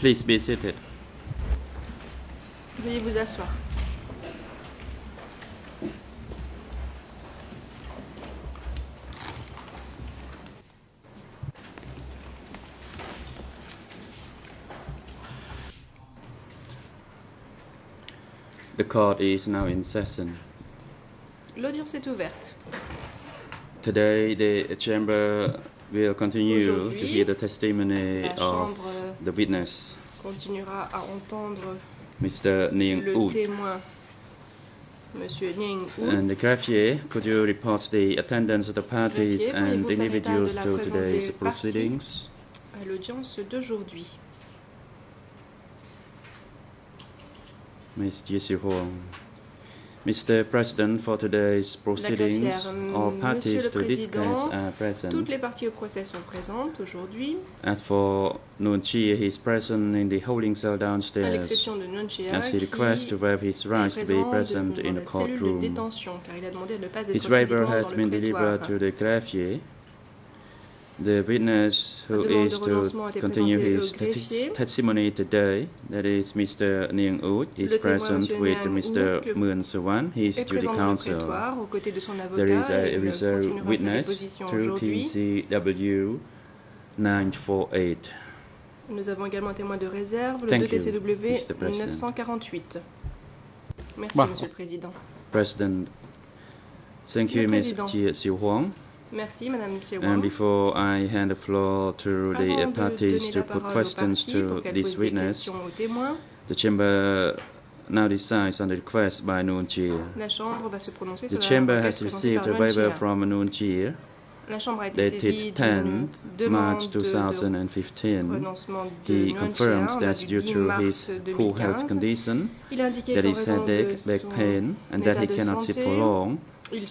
Please be seated. Veuillez vous asseoir. The court is now in session. L'audience est ouverte. Today the chamber will continue to hear the testimony of the witness, Continuera à entendre Mr. Ning le Wu. témoin, Monsieur Neang Ouch. And the greffier, could you report the attendance of the parties Greffier, and pourriez-vous faire état de individuals to today's proceedings? à l'audience d'aujourd'hui. Ms. Yisi Huang. Mr. President, for today's proceedings, all mm, parties to this case are present. Toutes les parties au procès sont présentes aujourd'hui, As for Nuon Chea, he is present in the holding cell à downstairs, l'exception de Nuon Chea, as he requests to waive his rights to be présent in the cellule de courtroom. détention, car il a demandé de ne pas être His waiver has been delivered to the greffier. The witness who is de renoncement a to continue his au greffier. testi- testimony today, that is Mr. Neang Ouch, is present with Mr. Moeun Sovann, his duty présent dans le counsel. prétoire aux côtés de son avocat. There is a reserve witness through. TCW 948. Nous avons également un témoin de réserve, le Thank 2TCW you, Mr. President. 948. Merci, Monsieur le Président. President, thank you, Ms. Président. Huang. Merci, Madame And before I hand the floor to the parties to put questions to this witness, the chamber now decides on the request by Nuon Chea. la Chambre va se prononcer The chamber has received a waiver from Nuon Chea La Chambre a été saisie dated 10 March 2015. He confirms that due to his poor health condition, Il a indiqué that his headache, back pain, and that he cannot sit for long,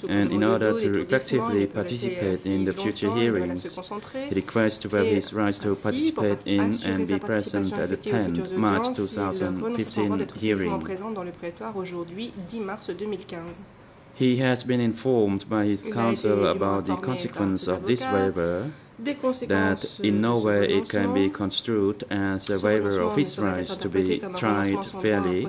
and in order to effectively rester participate in the future longtemps, il doit hearings, he requests to waive his rights to participate in and be present at the effective aux 10 March audiences, il renonce à son droit 2015 hearing. présent dans le prétoire aujourd'hui, 10 mars 2015. He has been informed by his Il a été counsel about the consequence of this waiver, that in no way it can be construed as a waiver of his rights to be tried renoncement à son droit à un fairly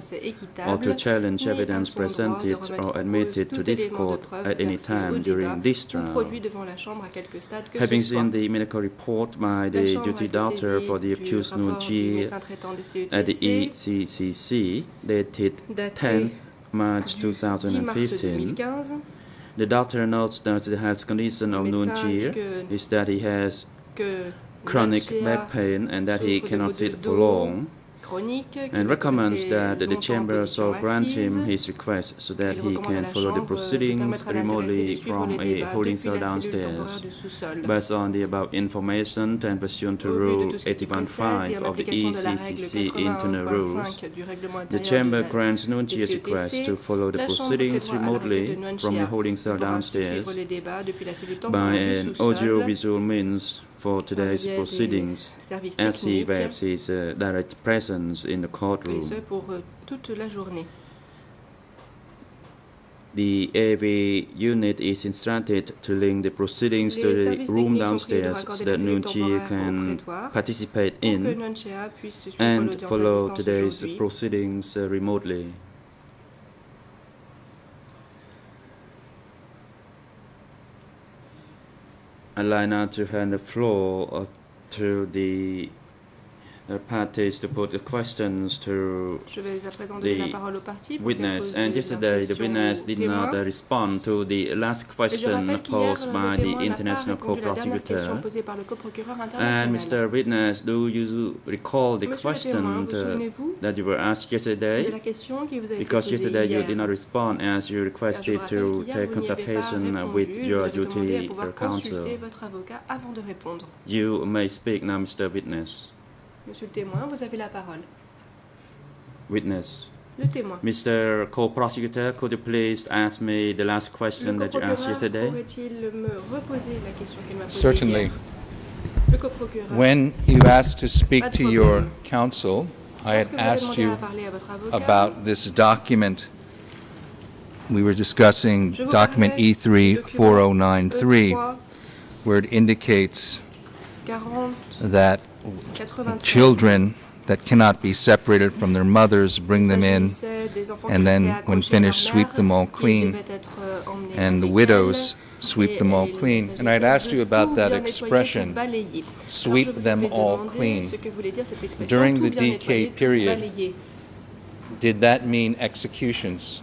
or to challenge evidence son droit de presented or admitted to this court at any time during this trial. produit devant la Chambre à quelque stade que Having seen the medical report by the duty doctor for the accused rapport du Nuon Chea médecin traitant des at the ECCC dated 10 March du 10 mars 2015. 2015. The doctor notes that the health condition of médecin Nuon Chea is that he has chronic back pain and that he cannot sit for long, and recommends that the chamber shall grant him his request so that he can follow the proceedings permettre à l'intéressé remotely from a holding cell la cellule temporaire downstairs. Based on the above information and pursuant to Au vu de Rule tout ce qui précède et 81.5 of the application de la règle ECCC internal rules, 81.5 du règlement the chamber grants CETC, request to follow the proceedings fait droit à la requête remotely from the holding cell downstairs suivre les débats depuis la cellule temporaire by an sous-sol means for today's proceedings he techniques his uh, direct presence in the courtroom. pour euh, toute la journée. The AV unit is instructed to link the proceedings to the room techniques sont priés de downstairs so that cellule Nuon Chea temporaire au can participate in Nuon Chea and follow today's proceedings uh, remotely. I'd like now to hand the floor to the uh, parties to put the questions to Je vais à présent donner la the parole aux parties pour qu'elles witness. And yesterday, the witness did not uh, respond to the last question posed by the témoin n'a pas international répondu à la co-prosecutor. posée par le coprocureur And. Mr. Witness, do you recall the Monsieur le témoin, question uh, that you were asked yesterday? la question qui vous a été Because yesterday you did not respond as you requested Car to take qu'hier, vous n'y avez pas consultation with your duty counsel. consulter votre avocat avant de répondre. You may speak now, Mr. Witness. Monsieur le témoin, vous avez la parole. Witness. Le témoin. Mr. Co-prosecutor, could you please ask me the last question that you asked coprocureur yesterday? pourrait-il me reposer la question qu'il m'a posée Certainly. hier Le coprocureur. When you asked to speak to your counsel, I had Lorsque vous avez asked you à parler à votre avocat, about this document. We were discussing document E3 du document 4093, where it indicates that 93. Children that cannot be separated from their mothers, bring them in, s'agissait des enfants qui and then, when accrochés à leur finished, sweep them all clean, devaient être, euh, emmenés and the widows sweep them all clean. And I'd s'agissait asked you about that expression, sweep Alors, je vous them all clean. ce que voulait dire cette expression, During the bien DK period. Did that mean executions?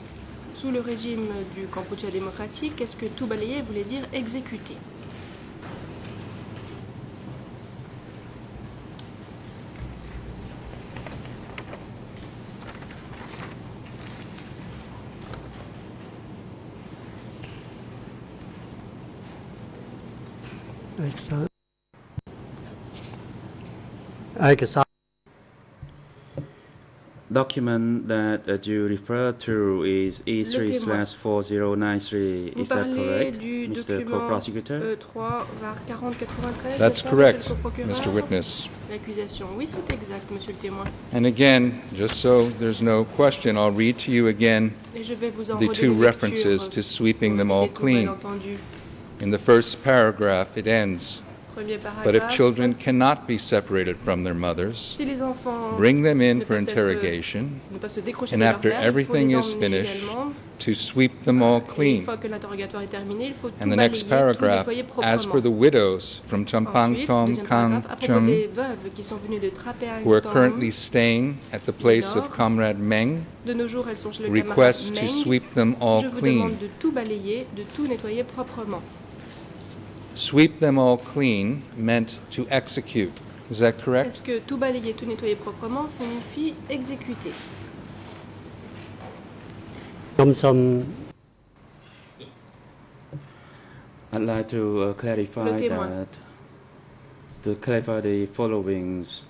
Sous le régime du Kampuchea démocratique, est-ce que tout balayer voulait dire exécuter Excellent. Document that uh, you refer to is E3 slash 4093. Is that correct, Mr. Co-Prosecutor? That's correct, Mr. Witness. And again, just so there's no question, I'll read to you again the two references to sweeping them all clean. In the first paragraph, it ends, But if children cannot be separated from their mothers, bring them in for interrogation euh, ne peuvent se décrocher and after everything is finished, to sweep them all clean. fois que l'interrogatoire est terminé, il faut tout And the next paragraph, as for the widows from Champang Tom Kang paragraphe, à propos Chung, des veuves qui sont venues de Trapeang who are currently staying at the place of Comrade Meng, de nos jours elles sont chez le requests to sweep them all clean. demande de tout balayer, de tout nettoyer proprement sweep them all clean meant to execute. Is that correct? Est-ce que tout balayer, tout nettoyer proprement signifie exécuter? Comme some mm. I'd like to uh, clarify that to clarify the followings.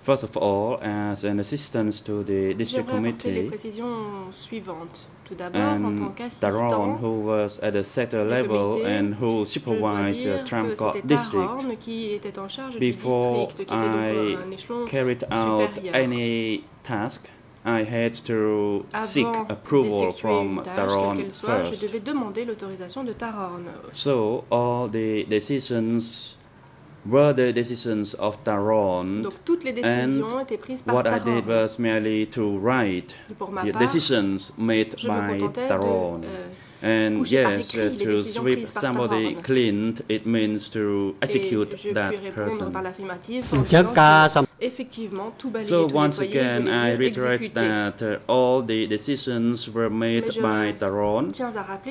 First of all, as an assistance to the district committee, les précisions suivantes. Tout d'abord, en tant qu'assistant, who was at the sector level and who supervised uh, que district, qui était en charge Before du district, qui était I donc un échelon carried out supérieur. any task, I had to seek approval from Taron qu'elle je first. devais demander l'autorisation de Taron. So all the decisions were the decisions of Taron. Donc toutes les décisions étaient prises par What I did was merely to write ma the decisions made by contentais de Taron. euh, and yes, uh, to sweep somebody clean, it means to execute that person. So once again, I reiterate that uh, all the decisions were made by Taron,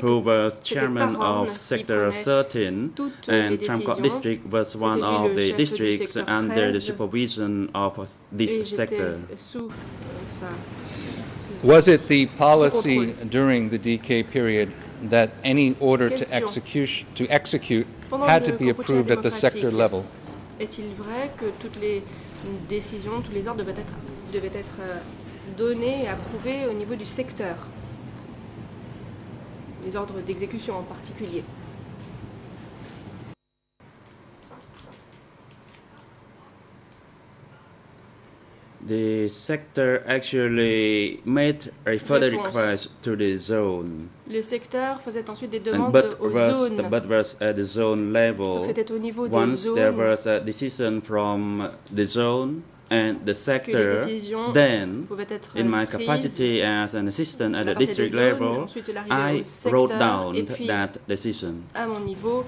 who was chairman of Sector 13, and Tramkak district was one of the districts under the supervision of this sector. Was it the policy during the DK period that any order to execution, to execute had to be approved at the sector level? Est-il vrai que toutes les décisions, tous les ordres devaient être, devaient être euh, donnés et approuvés au niveau du secteur Les ordres d'exécution en particulier. The sector actually made a further request to the zone, Le secteur faisait ensuite des demandes but aux was, zones. but was at the zone level. c'était au niveau des Once there was a decision from the zone and the sector, then in my capacity as an assistant at the district zones, level, ensuite cela arrivait I wrote down puis that decision. à mon niveau,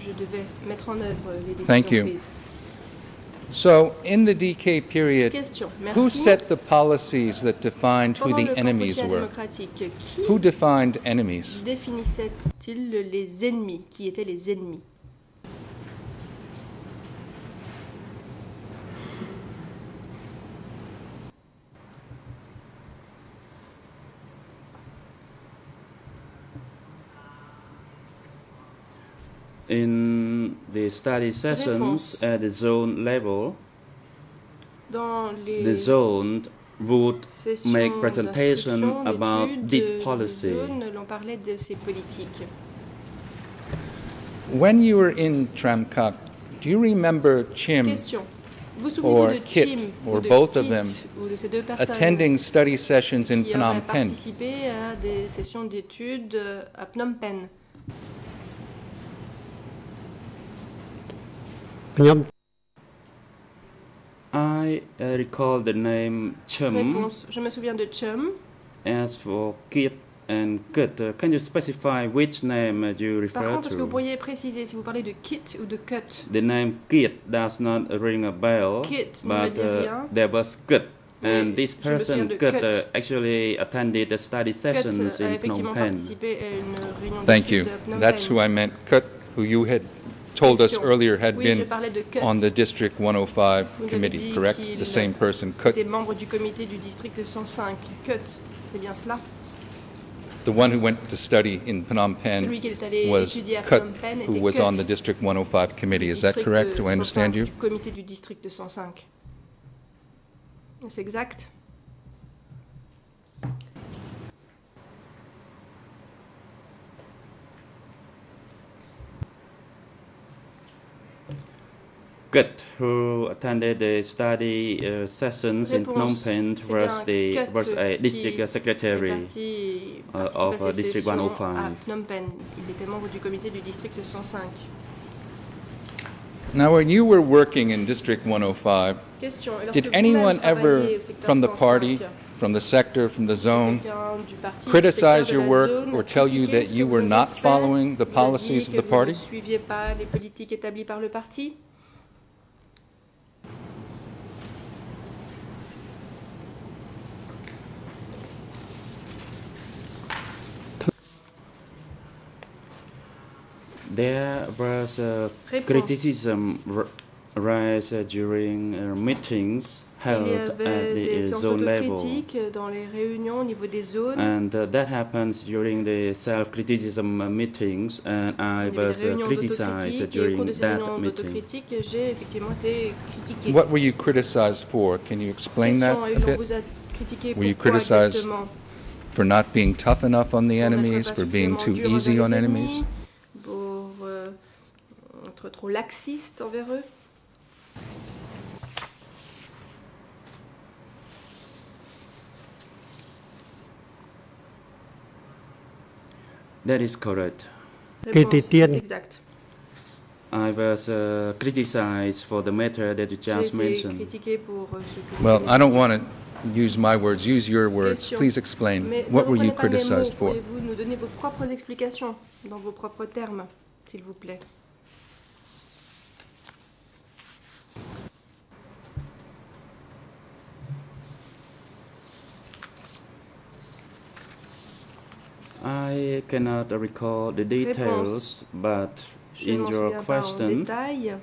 je devais mettre en œuvre les décisions Thank you. prises. So, in the DK period, Question. who set the policies that defined who the enemies were? Who defined enemies? définissait-il les ennemis Qui étaient les ennemis In the study sessions Réponse. at the zone level, Dans les the zone would make presentation about this policy. de zones, l'on parlait de ces politiques. When you were in Tramkak, do you remember Chim Question. Or Kit, Chim or ou de both of them, ou de ces deux personnes attending study sessions in Phnom Penh? participé à des sessions d'études euh, à Phnom Penh ខ្ញុំ I uh, recall the name Chum. Réponse. Je me souviens de Chum. As for Kit and Kut, uh, can you specify which name uh, you Par refer contre, est-ce que vous to? pourriez préciser si vous parlez de kit ou de cut The name Kit does not ring a bell, Kit but dit uh, there was Kut. Mais And this je me souviens person, de Kut, Kut. uh, actually attended the study Cut sessions a in Phnom effectivement Penh. participé à une réunion Thank you. d'études de Phnom That's who I meant. Kut, who you had told us earlier had been Cut. on the District 105 Vous committee, correct? The same person, Kut, du du district 105. Cut, bien cela the one who went to study in Phnom Penh qui est allé was étudier à Kut, Phnom Penh who was on the District 105 committee. Is that correct? Do I understand you? Comité du district 105. C'est exact Kut, who attended the study uh, sessions in Phnom Penh, C'est was, the, was a district secretary. uh, of, uh, District 105. Phnom Penh. Il était membre du comité du district 105. Now, when you were working in District 105, Question. Did anyone ever, from the party, from the sector, from the zone, parti, criticize your work zone or tell you that you were not following the vous a dit policies of the party? ne suiviez pas les politiques établies par le parti There was a Réponse. criticism r- raised uh, during uh, meetings held at the des uh, séances zone level. dans les réunions au niveau des zones. And uh, that happens during the self-criticism uh, meetings, and I Il was uh, criticized d'autocritique et au cours during that meeting. d'autocritique, j'ai effectivement été. What were you criticized for? Can you explain that a bit? vous a critiqué Were you criticized exactement For not being tough enough on the enemies, for being too easy on les enemies? Être trop laxiste envers eux That is correct. Exact. I was uh, criticized for the matter that you J'ai just été mentioned. critiqué pour euh, ce que vous Well, venez I don't de want to use my words, use your words. Question. Please explain. Mais What ne were you mes mots. criticized for? Pouvez-vous nous donner vos propres explications dans vos propres termes, s'il vous plaît? I cannot recall the details, but Je in your souviens pas en question,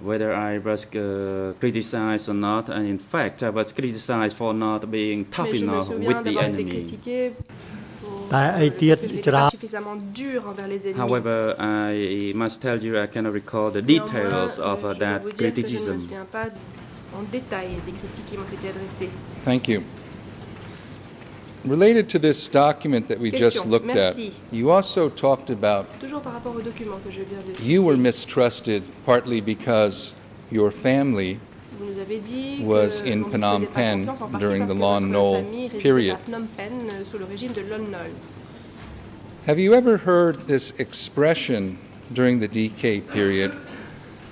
whether I was uh, criticized or not, and in fact, I was criticized for not being tough Mais enough with the d'avoir été enemy. critiqué pour T'as le été fait que je n'étais pas gra- suffisamment dur envers les ennemis. However, I must tell you, I cannot recall the details of uh, that peux vous dire que je ne me criticism. Thank pas en détail des critiques qui m'ont été adressées. Thank you. Related to this document that we just Question. looked at, you also talked about Toujours par rapport au document que je viens de you were mistrusted partly because your family vous nous avez dit was in on ne vous Phnom Penh confiance en partie during the Lon Nol period. à Phnom Penh sous le régime de Lon Nol. Have you ever heard this expression during the DK period?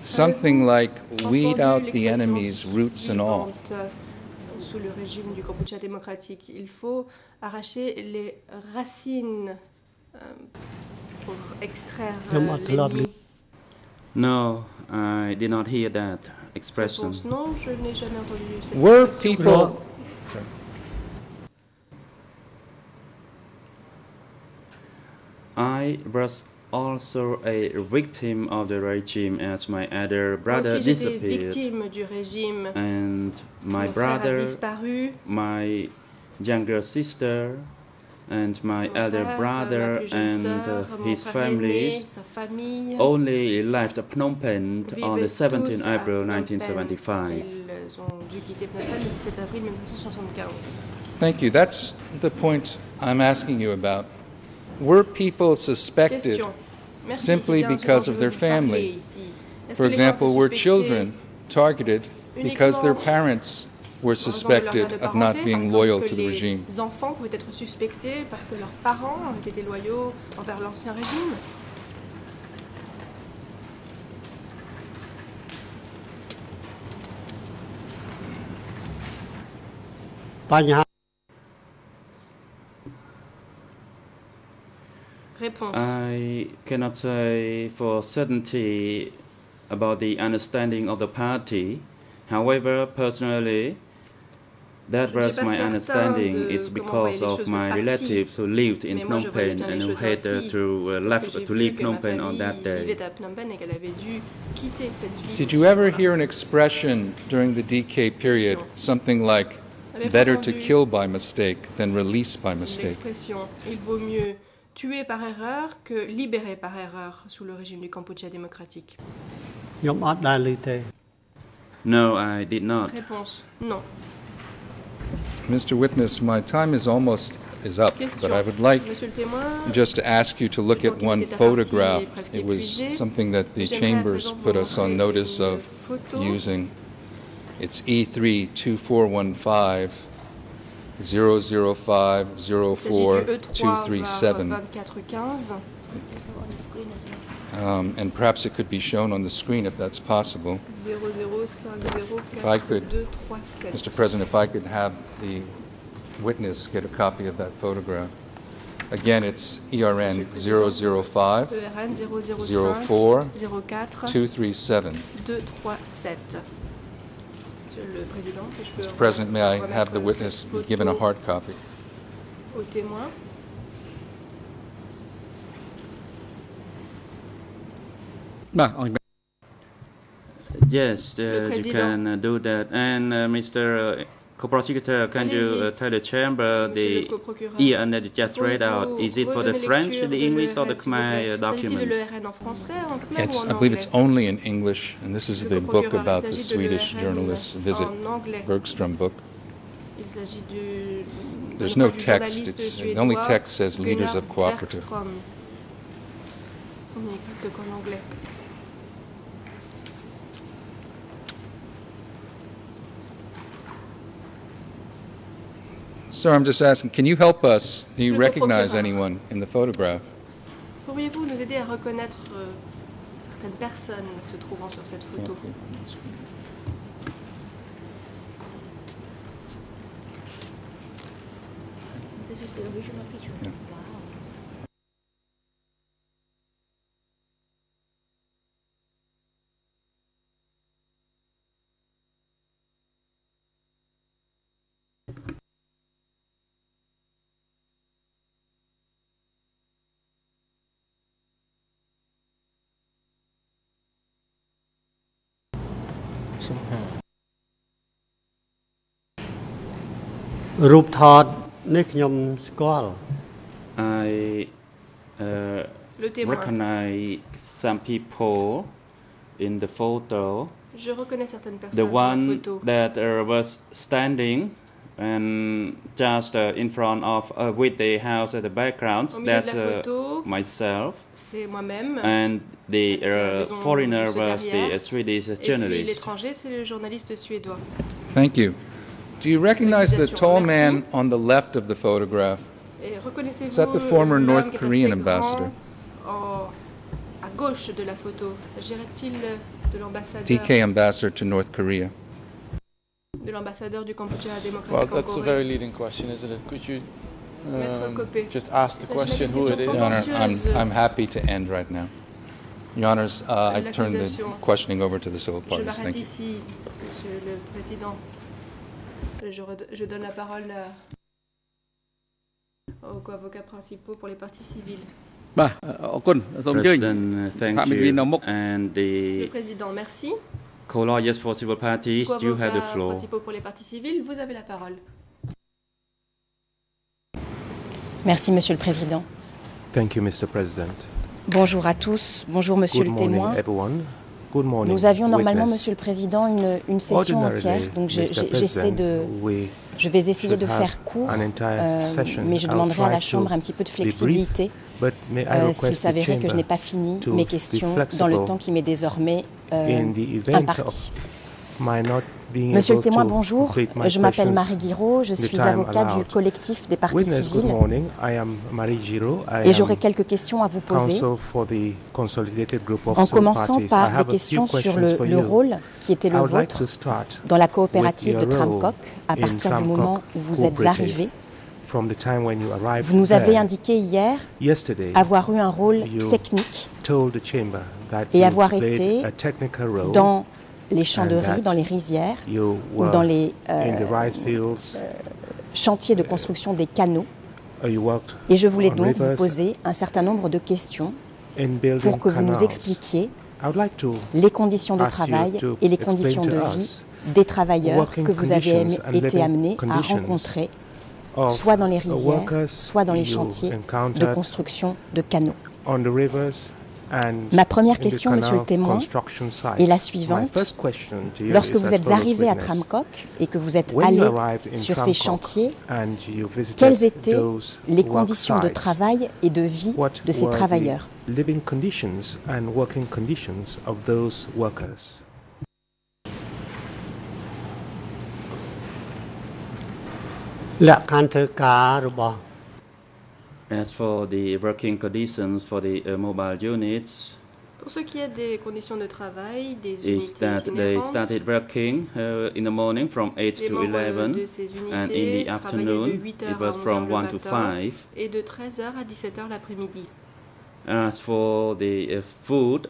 Something like, weed out the enemy's roots and all. Sous le régime du Kampuchea démocratique, il faut arracher les racines euh, pour extraire euh, l'ennemi. No, I did not hear that expression. Réponse non, je n'ai jamais entendu cette Were expression. people. I was also a victim of the regime as my other brother aussi, disappeared. victime du régime. And my Mon brother, disparu. my younger sister, and my Mon elder frère, brother ma and sœur, uh, his frère aîné, families sa famille. only left Phnom Penh on the 17th tous April 1975. Ils ont dû quitter Phnom Penh le 17 avril 1975. thank you, that's the point I'm asking you about. Were people suspected, Question. Merci, simply c'est bien ce because of their veux vous parler family. for que les gens example, were children targeted because their parents were en raison de leur suspected of not being loyal to the regime? enfants Réponse. I cannot say for certainty about the understanding of the party. However, personally, that Je was my understanding. It's because of my le parti. relatives who lived in Mais moi, Phnom Penh and who had to uh, left to leave que Phnom Penh on that day. vivait à Phnom Penh et qu'elle avait dû quitter cette ville. Did you ever hear an expression during the DK period, something like, better to kill by mistake than release by mistake? tués par erreur que libérés par erreur sous le régime du Cambodge démocratique No, I did not. Réponse non. Mr. Witness, my time is almost is up, Question. but I would like témoin, just to ask you to look at one photograph. It was something that the chambers put us on notice of photo. using. It's E32415. 005 il s'agit du 04 237. Um, and perhaps it could be shown on the screen if that's possible. 0050 I could- Mr. President, if I could have the witness get a copy of that photograph. Again, it's ERN 005 ERN 005 04 04 237. 237. Monsieur le Président, si je peux Mr. President, may I have the witness given a hard copy? Yes, uh, you can uh, do that. And uh, Mr. Co-prosecutor, can you uh, tell the chamber the co-procureur. ERN that just read out, is it for the French, the English, or the l'ERN, s'il vous plaît Khmer document? l'ERN en français, en khmer It's, I believe it's only in English, and this is the book about the Swedish journalist's visit, Bergstrom book. Il s'agit du. There's no text, it's- the only text says leaders Gunnar of cooperative. Sir, I'm just asking, can you help us? Do you recognize anyone in the photograph? Pourriez-vous nous aider à reconnaître euh, certaines personnes se trouvant sur cette photo This is the original picture. Yeah. រូបថតនេះខ្ញុំស្គាល់ I uh, Le témoin. recognize some people in the photo. Je reconnais certaines personnes The sur la one photo. that uh, was standing and just uh, in front of uh, with the house at the background. Au milieu de That's la uh, photo, myself. c'est moi-même. And the Avec la uh, maison foreigner juste was the derrière. uh, Swedish Et puis journalist. l'étranger, c'est le journaliste suédois. Thank you. Do you recognize the tall Merci. man on the left of the photograph? Is that the former North Korean ambassador? grand gauche de la photo S'agirait-il de l'ambassadeur DK ambassador to North Korea. de l'ambassadeur du Cambodge Well, démocratique en that's a very leading question, isn't it? Could you um, just ask the question who it is? Your Honor, I'm, I'm happy to end right now. Your Honors, uh, I turn the questioning over to the civil parties. Thank you. Je, je donne la parole à, aux avocats principaux pour les parties civiles. President, uh, thank you. And the... Le Président, merci. Co-lawyers for civil parties, you have the floor. principaux pour les parties civiles, vous avez la parole. Merci, Monsieur le Président. Thank you, Mr. President. Bonjour à tous. Bonjour, Monsieur Good le témoin. Everyone. Good morning. Nous avions normalement. Monsieur le Président, une, une session entière. Donc, j'essaie de, je vais essayer de faire court, euh, mais je demanderai à la Chambre un petit peu de flexibilité euh, s'il s'avérait que je n'ai pas fini mes questions dans le temps qui m'est désormais euh, imparti. Monsieur le témoin, bonjour. Je m'appelle Marie Guiraud, je suis avocat du collectif des partis civils. Et j'aurai quelques questions à vous poser. En commençant par des questions sur le, le rôle qui était le vôtre dans la coopérative de Tramcock à partir du moment où vous êtes arrivé. Vous nous avez indiqué hier avoir eu un rôle technique et avoir été dans les champs de riz, dans les rizières ou were dans les euh, fields, chantiers de construction des canaux. worked Et je voulais on donc vous poser un certain nombre de questions pour que vous nous expliquiez les conditions de travail et les conditions de vie des travailleurs que vous avez été amenés à rencontrer, soit dans les rizières, soit dans les chantiers de construction de canaux. Ma première question, monsieur le témoin, est la suivante. Lorsque vous êtes arrivé à Tramcock et que vous êtes allé sur ces chantiers, quelles étaient les conditions de travail et de vie de ces travailleurs As for the working conditions for the uh, mobile units, Pour ce qui est des conditions de travail, des is that they started working uh, in the morning from 8 to 11, and in the unités afternoon it was from 1 to 5. et de 13h à 17h l'après-midi. As for the uh, food,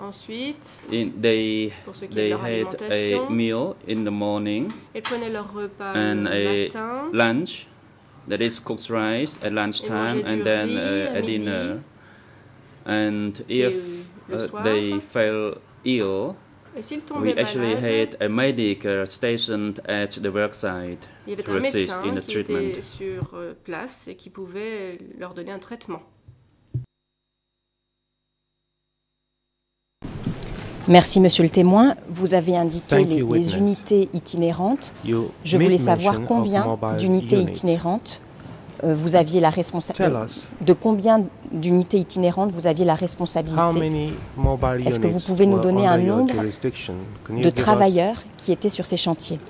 Ensuite, in, they pour ce qui est de they leur had a meal in the morning prenaient leur repas and le a matin, lunch that is cooked rice at lunchtime and then uh, at dinner. And if uh, they fell ill, we actually had a medic uh, stationed at the work site il y avait to assist in the treatment. sur euh, place et qui pouvait leur donner un traitement. Merci, monsieur le témoin. Vous avez indiqué les, unités itinérantes. You Je voulais savoir combien d'unités itinérantes euh, vous aviez la responsabilité. De combien d'unités itinérantes vous aviez la responsabilité? Est-ce que vous pouvez nous donner un nombre de travailleurs qui étaient sur ces chantiers?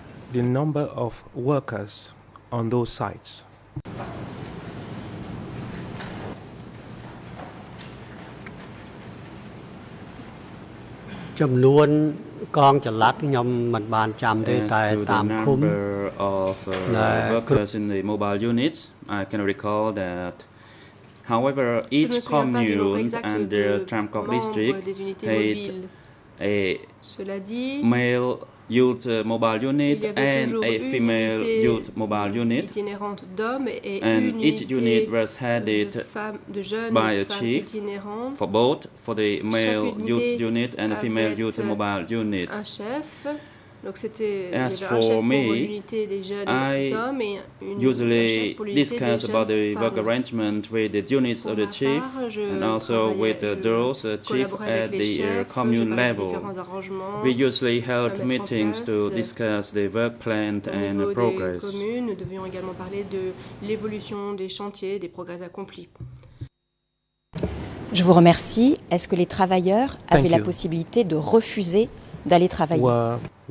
ចំនួនកងចល័តខ្ញុំមិនបានចាំទេតែតាមឃុំ of uh, workers in the mobile units I can recall that however each commune and the Tramkak district had a male youth uh, mobile unit Il y avait and a female youth mobile unit, and each unit was de, headed femmes, de jeunes by a chief for both for the male youth unit and the female youth euh, mobile unit. un chef. Donc c'était As for me, I usually discuss about the work arrangement with the units of the chief and also with the chief at the uh, commune level. We usually held meetings to discuss the work plan and progress. Des progrès. Je vous remercie. Est-ce que les travailleurs avaient la possibilité de refuser d'aller travailler?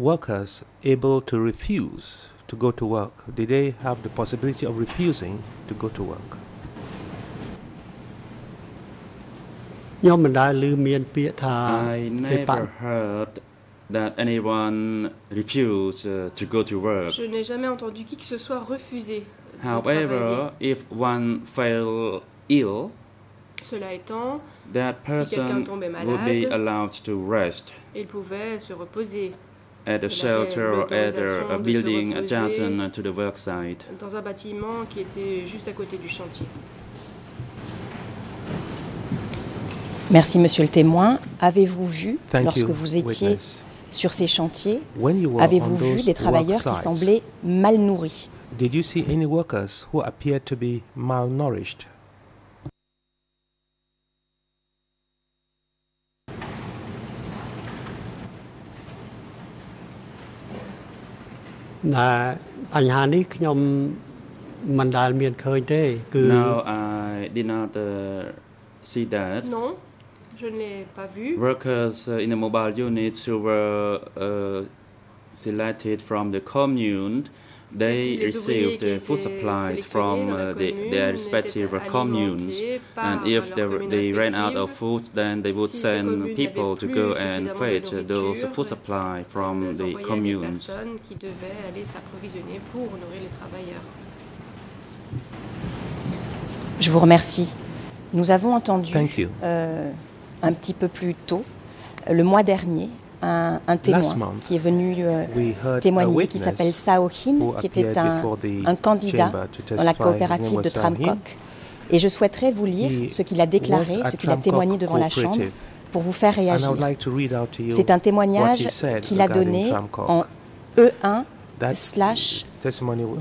workers able to refuse to go to work? Did they have the possibility of refusing to go to work? ខ្ញុំមិនដែលឮមានពាក្យថា I គេប never heard that anyone refused uh, to go to work. Je n'ai jamais entendu qui que ce soit refuser de travailler. However, if one fell ill, Cela étant, that Si quelqu'un person tombait would be malade, allowed to rest. il pouvait se reposer At a shelter or at a, a building adjacent to the work site. dans un bâtiment qui était juste à côté du chantier. Merci, monsieur le témoin. Avez-vous vu, Thank lorsque you, vous étiez witness. sur ces chantiers, When you were avez-vous on vu those des travailleurs work qui sites, semblaient mal nourris? Did you see any workers who appeared to be malnourished? បញ្ហានេះខ្ញុំមិនដែលមានឃើញទេគឺ No, I did not uh, see that. Non, je ne l'ai pas vu. Workers uh, in the mobile units who were uh, selected from the commune, They received uh, food supply from uh, the, their respective communes, and if they, they ran out of food, then they would send people to go and fetch those food supply from the communes. Je vous remercie. Nous avons entendu euh, un petit peu plus tôt, le mois dernier, un, témoin qui est venu euh, témoigner, qui s'appelle Sao Hin, qui était un, candidat dans la coopérative de Tramcock. Et je souhaiterais vous lire ce qu'il a déclaré, ce qu'il a témoigné devant la Chambre pour vous faire réagir. C'est un témoignage qu'il a donné en E1 slash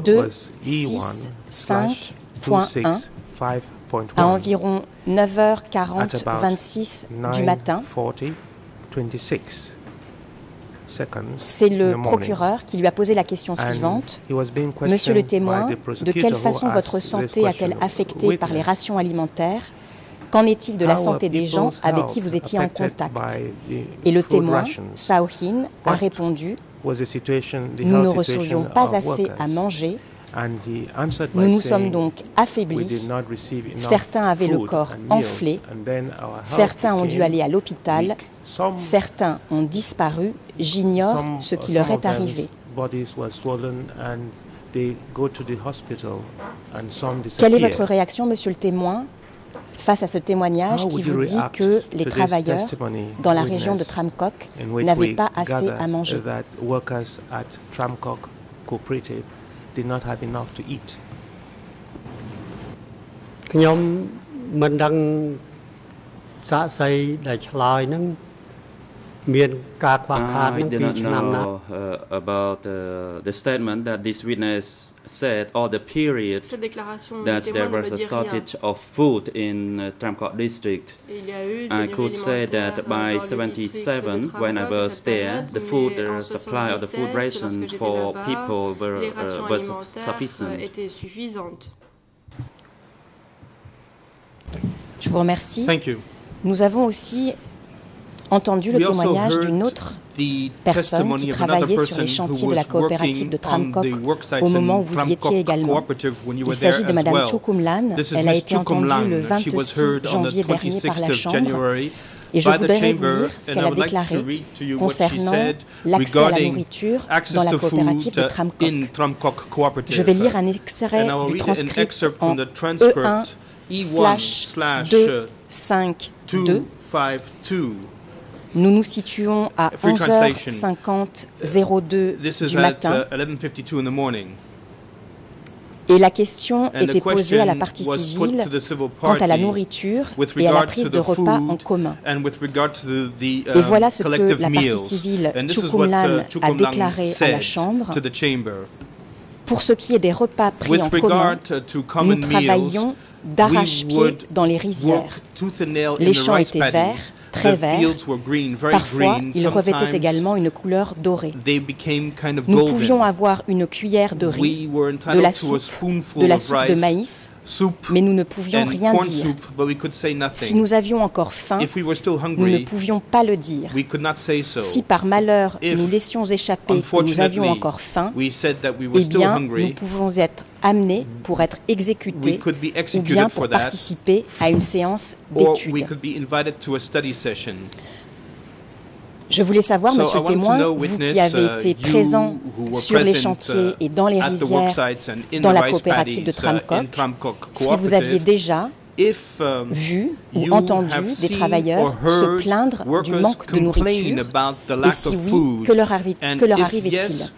2 à environ 9h40 26 du matin. C'est le procureur qui lui a posé la question suivante. Monsieur le témoin, de quelle façon votre santé a-t-elle affectée par les rations alimentaires? Qu'en est-il de la santé des gens avec qui vous étiez en contact? Et le témoin, Sao Hin, a répondu Nous ne recevions pas assez à manger nous nous sommes donc affaiblis. Certains avaient le corps enflé. Certains ont dû aller à l'hôpital. Certains ont disparu. J'ignore ce qui leur est arrivé. Quelle est votre réaction, monsieur le témoin, face à ce témoignage qui vous dit que les travailleurs dans la région de Tramcock n'avaient pas assez à manger? that workers at Tramcock Cooperative did not have enough to eat. ខ្ញុំមិនដឹងសាកសីដែលឆ្លើយហ្នឹងមានការខ្វះខាត I ហ្នឹង do ពី not ឆ្នាំណា know uh, about uh, the statement that this witness said, or the period that there was a shortage of food in uh, district. I could say that by 77, when I was there, uh, the food supply or the food ration for people were, uh, was sufficient. Je vous remercie. Thank you. Nous avons aussi entendu le témoignage d'une autre personne qui travaillait sur les chantiers de la coopérative de Tramcock au moment où vous y étiez également. Il s'agit de Mme Chukumlan. Elle a été entendue le 26 janvier dernier par la Chambre. Et je voudrais vous ce qu'elle a déclaré concernant l'accès à la nourriture dans la coopérative de Tramcock. Je vais lire un extrait du transcript en E1/252. Nous nous situons à 11h50 02 du matin. Et la question était posée à la partie civile quant à la nourriture et à la prise de repas en commun. Et voilà ce que la partie civile Chukumlan a déclaré à la Chambre. Pour ce qui est des repas pris en commun, nous travaillions d'arrache-pied dans les rizières. Les champs étaient verts, Parfois, ils revêtaient également une couleur dorée. Nous pouvions avoir une cuillère de riz, de la soupe, de la soupe de maïs, mais nous ne pouvions rien dire. Si nous avions encore faim, nous ne pouvions pas le dire. Si par malheur nous laissions échapper que nous avions encore faim, eh bien, nous pouvons être amenés pour être exécutés ou bien pour participer à une séance d'études. Je voulais savoir, so le témoin, vous qui avez été présent sur les chantiers et dans les rizières, dans la coopérative de Tramcock, si vous aviez déjà vu ou entendu des travailleurs se plaindre du manque de nourriture, et si oui, que leur, arri leur arrivait-il?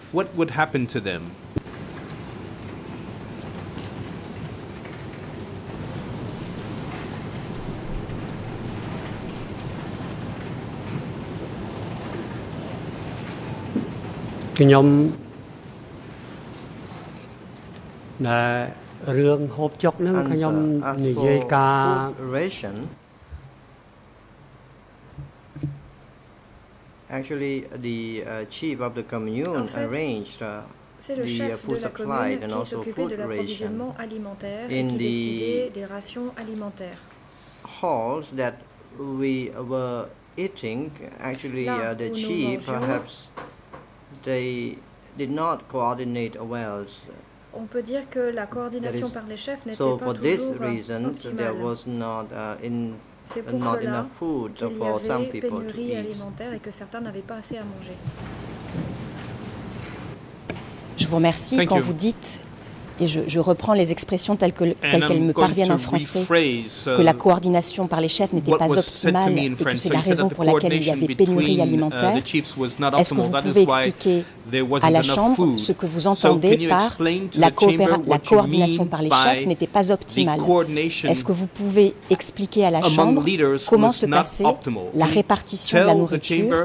ខ្ញុំដែលរឿងហូបចុកហ្នឹងខ្ញុំ Answer. As និយាយ for ការ food ration, actually the uh, chief of the commune En fait, arranged uh, C'est le the uh, chef food de la supply commune and qui also s'occupait food de ration l'approvisionnement alimentaire et in qui the décidait des rations alimentaires. halls that we were eating. Actually, Là uh, the où nous chief mangions, perhaps they did not coordinate well. On peut dire que la coordination is- par les chefs n'était So pas for this toujours euh, reason, there optimale. was not uh, in C'est pour not cela enough food qu'il y for some avait people to pénurie eat. alimentaire et que certains n'avaient pas assez à manger. Je vous remercie Thank quand you. vous dites, et je, reprends les expressions telles qu'elles me parviennent en français, que la coordination par les chefs n'était pas optimale et que c'est la raison pour laquelle il y avait pénurie alimentaire. Est-ce que vous pouvez expliquer à la Chambre ce que vous entendez par la coordination par les chefs n'était pas optimale? Est-ce que vous pouvez expliquer à la Chambre comment se passait la répartition de la nourriture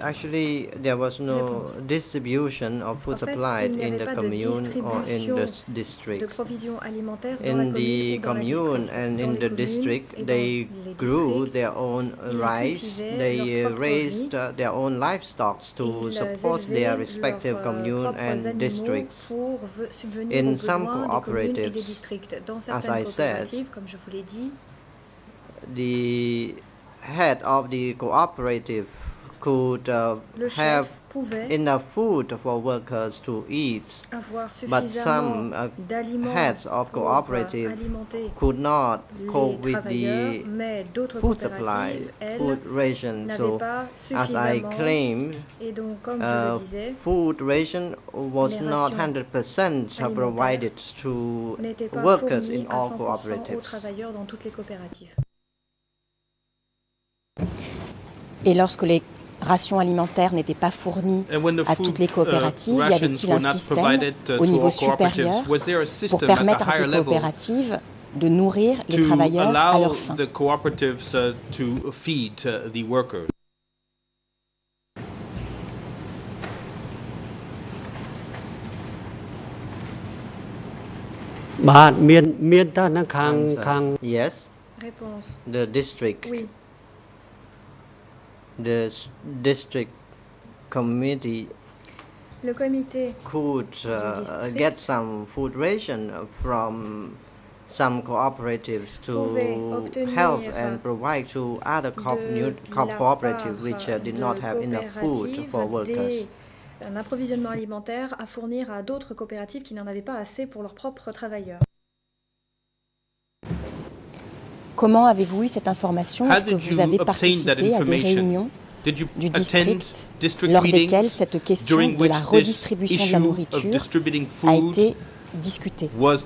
ឃុំ Actually, there was no distribution of food supplied in the commune or in the district. distribution de districts. provisions alimentaires dans In the ou dans la commune and in the district, they grew their own rice. They raised uh, their own livestock to support their respective euh, commune and districts. pour ve- subvenir In some besoins des communes et des cooperatives. As I said, comme je vous dit, The head of the cooperative could uh, have enough food for workers to eat. But some uh, heads of pour, cooperative could not cope with the food supply, food ration. So, as I suffisamment. claimed, donc, uh, disais, food ration was not 100% provided to workers in all cooperatives. travailleurs dans toutes les coopératives. Et lorsque les rations alimentaires n'étaient pas fournies à toutes les coopératives, y avait-il un système au niveau supérieur pour permettre à ces coopératives de nourrir les travailleurs à leur faim? Yes. Réponse. The district the district committee Le comité could uh, get some food ration from some cooperatives to help and provide to other cooperatives which uh, did not have enough food for workers. des- un approvisionnement alimentaire à fournir à d'autres coopératives qui n'en avaient pas assez pour leurs propres travailleurs. Comment avez-vous eu cette information Est-ce que vous avez participé à des réunions du district lors desquelles cette question de la redistribution de la nourriture a été discutée I was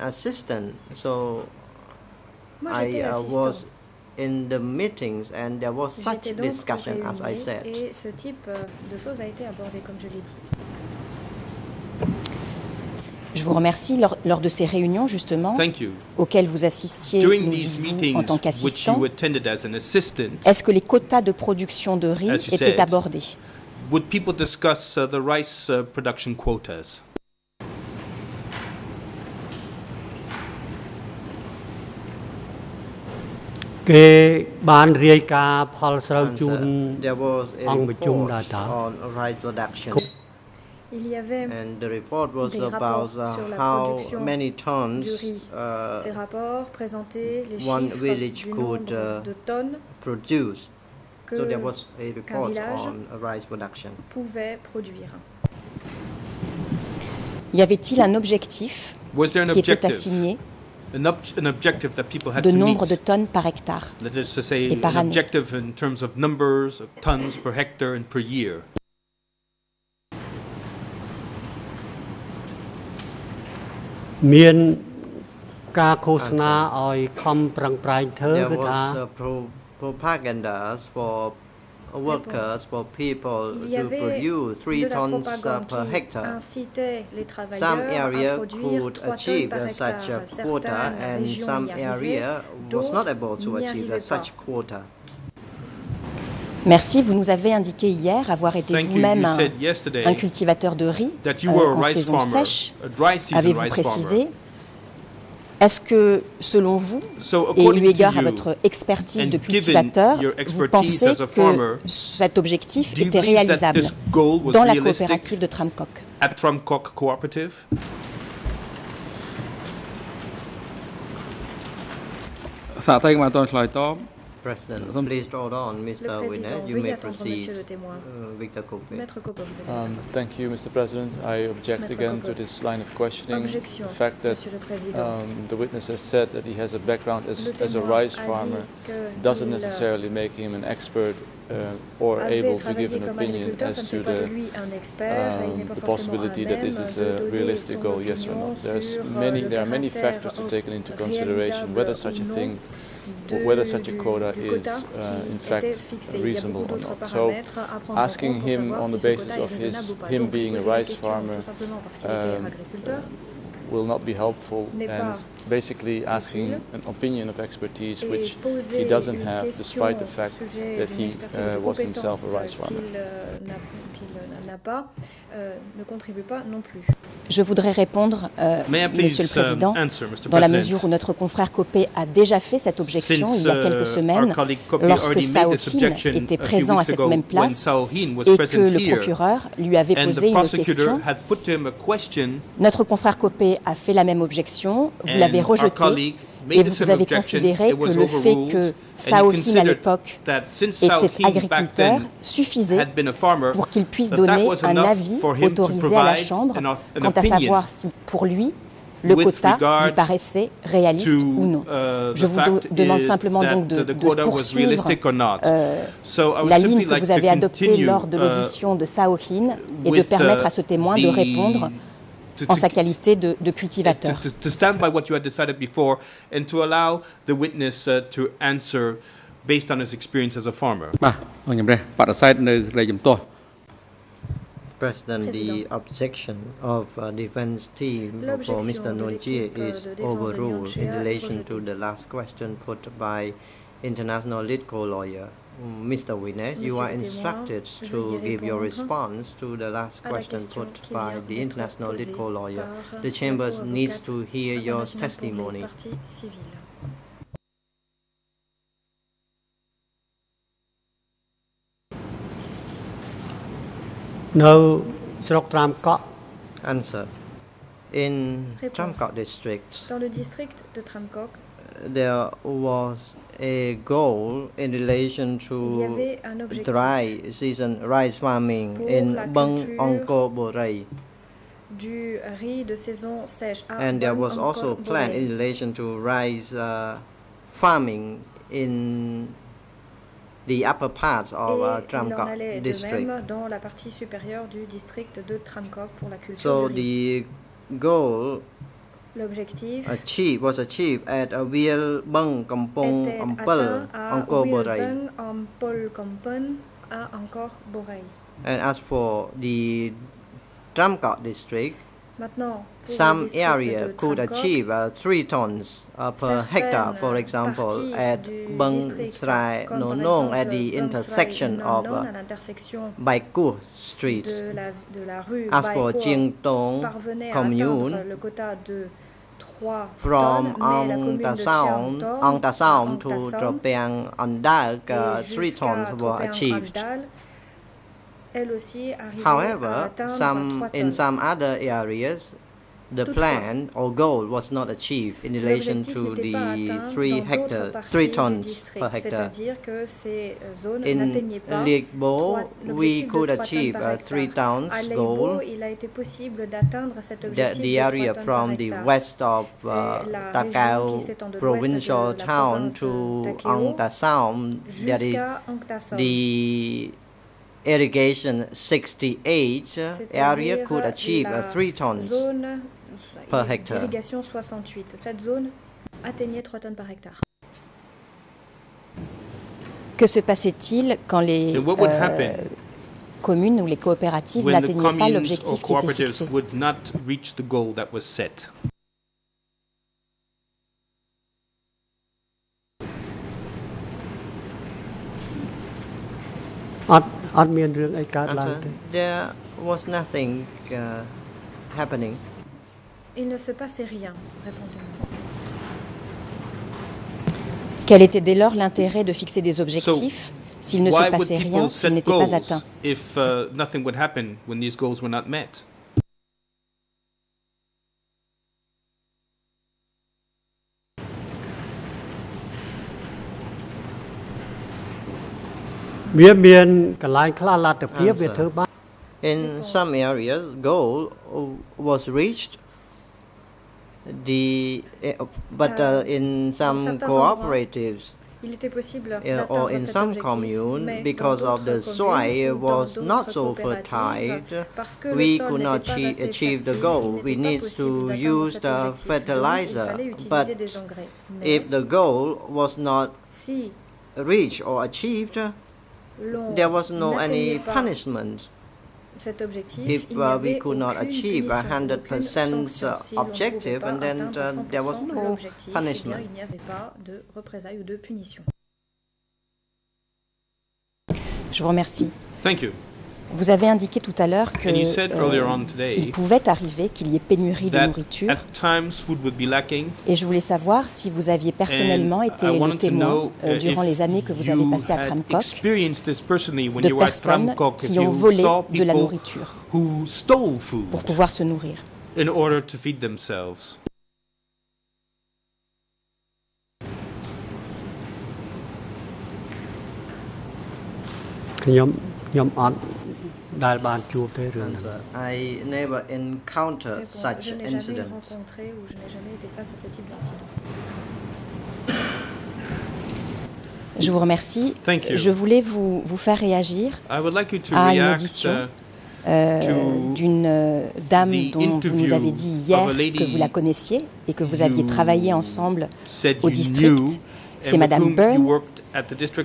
assistant, so I uh, was in the meetings and there was such discussion as I said. et ce type euh, de choses a été abordé, comme je l'ai dit. Je vous remercie. Lors, lors de ces réunions, justement, Thank you. auxquelles vous assistiez, During nous these dites-vous, meetings, en tant which qu'assistant, you attended as an assistant, est-ce que les quotas de production de riz étaient said. abordés? would people discuss uh, the rice uh, production quotas? គេបានរាយការណ៍ផលស្រូវជូន Answer. There was a អង្គប្រជុំ report ដែរតើ on rice production. Il y avait And the report was Des about rapports uh, sur la how production many tons du riz. uh, ces rapports présentaient les one chiffres village du could, nombre uh, de tonnes produced. que So there was a report village on uh, rice production. pouvait produire. Y avait-il un objectif Was there an qui était objective? assigné An, ob- an objective that people had de to nombre de meet? tonnes par hectare That is to say, et par an année. objective in terms of numbers of tons per hectare and per year. មានការឃោសនាឲ្យខំប្រឹងប្រែងធ្វើ There គឺថា was uh, pro- propagandas for workers, for people to produce 3 tons per hectare. Some areas could achieve such a quota and some areas was not able to achieve such quota. Merci. Vous nous avez indiqué hier avoir été vous-même un, un, cultivateur de riz euh, en saison sèche. Avez-vous précisé est-ce que, selon vous, et eu égard à votre expertise de cultivateur, vous pensez que cet objectif était réalisable dans la coopérative de Tramcock? Tramcock President, please hold on, Mr. Winner. You may proceed. Uh, Victor Koppe. Um, thank you, Mr. President. I object Maître again to this line of questioning. Objection, the fact that um, the witness has said that he has a background as, as a rice farmer doesn't necessarily make him an expert uh, or able to give an opinion as to the, um, the possibility that this is a uh, realistic goal, yes or no. There's many, there are many factors to take into consideration whether such a thing whether such a quota is uh, in fact fixé. Il y a reasonable or not. So paramètres à prendre en asking him on the basis of his raisonnable ou pas. him being a rice farmer tout simplement parce qu'il était um, will not be helpful and basically asking an opinion of expertise which he doesn't have despite the fact that he uh, was himself a rice farmer. Je voudrais répondre, euh, Monsieur le Président, dans la mesure où notre confrère Copé a déjà fait cette objection il y a quelques semaines, lorsque Sao était présent à cette même place et que le procureur lui avait posé une question. Notre confrère Copé a fait la même objection, vous l'avez rejetée et vous avez considéré que le fait que Sao Hin à l'époque était agriculteur suffisait pour qu'il puisse donner un avis autorisé à la Chambre quant à savoir si pour lui le quota lui paraissait réaliste ou non. Je vous demande simplement donc de, poursuivre euh, la ligne que vous avez adoptée lors de l'audition de Sao Hin et de permettre à ce témoin de répondre to, en sa qualité de, de cultivateur. To, to, stand by what you had decided before and to allow the witness uh, to answer based on his experience as a farmer. President, the objection of uh, defense team for Mr. Nuon Chea is overruled in relation to the last question put by international legal lawyer. Mm, Mr. Witness, you are instructed to give your response to the last question put by the international legal lawyer. The chamber needs to hear your testimony. No, Answer. In Tramkak district, there was a goal in relation to avait un objectif dry season rice farming in Bang Onko Borei. du riz de saison sèche And there was also a plan in relation to rice uh, farming in the upper parts of uh, il en Tramkak allait de district. dans la partie supérieure du district de Tramkak pour la culture So the goal L'objectif achieved was achieved at a Wiel Bang Kampong Ampel atteint à Borei. Wilbang Ampol à Angkor Borei. And as for the Tramkak district, Maintenant, some area could achieve uh, three tons uh, per hectare, for example, at Bang Srai Nonong at the intersection of uh, à Baiku Street. de la, de la rue As for Baikor Jing Tong commune, from tonnes, mais la Ong Ta Saom, Ong Ta Saom to Ta Saom uh, three tons were achieved. Aldal, elle aussi arrivait à However, some in some other areas, the plan or goal was not achieved in relation to the three dans d'autres hectares, three tons per hectare. C'est-à-dire que ces euh, zones In Ligbo, we could achieve a three tons goal. il a été possible d'atteindre cet The, the area from the west of uh, Takeo région qui s'étend de l'ouest de provincial town to Ong that is the irrigation 68 area could achieve la uh, three tons. par hectare. Irrigation 68. Cette zone atteignait 3 tonnes par hectare. Que se passait-il quand les euh, communes ou les coopératives n'atteignaient pas l'objectif qui était fixé? There was nothing uh, happening. Il ne se passait rien, répondit-on. Quel était dès lors l'intérêt de fixer des objectifs s'il ne se passait rien, s'ils n'étaient pas atteints if, uh, nothing would happen when these goals were not met? In some areas, reached The eh, but uh, in some cooperatives Il était possible uh, or in some communes, because of the soil communes ou dans was not so fertile, parce que le we could not n'était pas achie- assez achieve the goal. We need to use the objectif. Donc, il fertilizer, but des engrais. Mais if the goal was not reached or achieved, there was no any punishment. cet objectif, if uh, we could not achieve a 100% uh, objective, and then uh there was no eh punishment. il n'y avait pas de représailles ou de punition. Je vous remercie. Thank you. Vous avez indiqué tout à l'heure que euh, pouvait arriver qu'il y ait pénurie de nourriture. Et je voulais savoir si vous aviez personnellement été le témoin know, euh, uh, durant les années que vous avez passées à Tramcock de personnes qui ont volé de la nourriture pour pouvoir se nourrir. In order to feed ដែលបានជួបទេរឿងហ្នឹង Answer. I never encountered Réponse. such je n'ai jamais incident. rencontré ou je n'ai jamais été face à ce type d'incident. Je vous remercie. Thank you. Je voulais vous, vous faire réagir I would like you to à une react audition uh, euh, to d'une euh, dame the dont vous nous interview avez dit of hier a lady que vous la connaissiez et que vous aviez you travaillé ensemble said au you district. c'est Madame Byrne,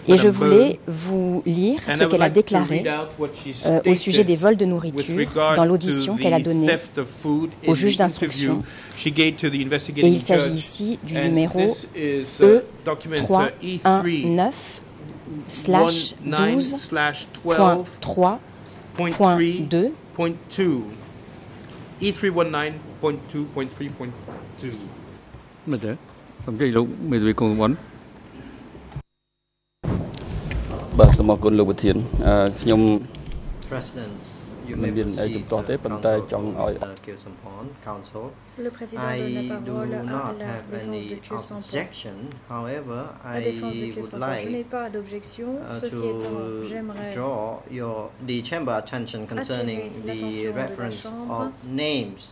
et je voulais vous lire ce qu'elle a déclaré euh, au sujet des vols de nourriture dans l'audition qu'elle a donnée au juge d'instruction. Et il s'agit ici du numéro E319 slash 12.3.2. E319.2.3.2. បលោកមេធាវីកុងវ៉ាន់ បាទសូមអរគុណលោកប្រធានអឺខ្ញុំ President, you មិន may មានអី proceed, ជំទាស់ទេ uh, ប៉ុន្តែ Counsel ចង់ឲ្យ uh, Kieu Samphan, Counsel. Le président I donne la do parole à not la have défense any de Kieu Samphan. objection. However, La I défense de Kieu would Samphan. Je n'ai like pas d'objection. uh, Ceci étant, to j'aimerais draw your the chamber attention concerning l'attention the de la reference Chambre of names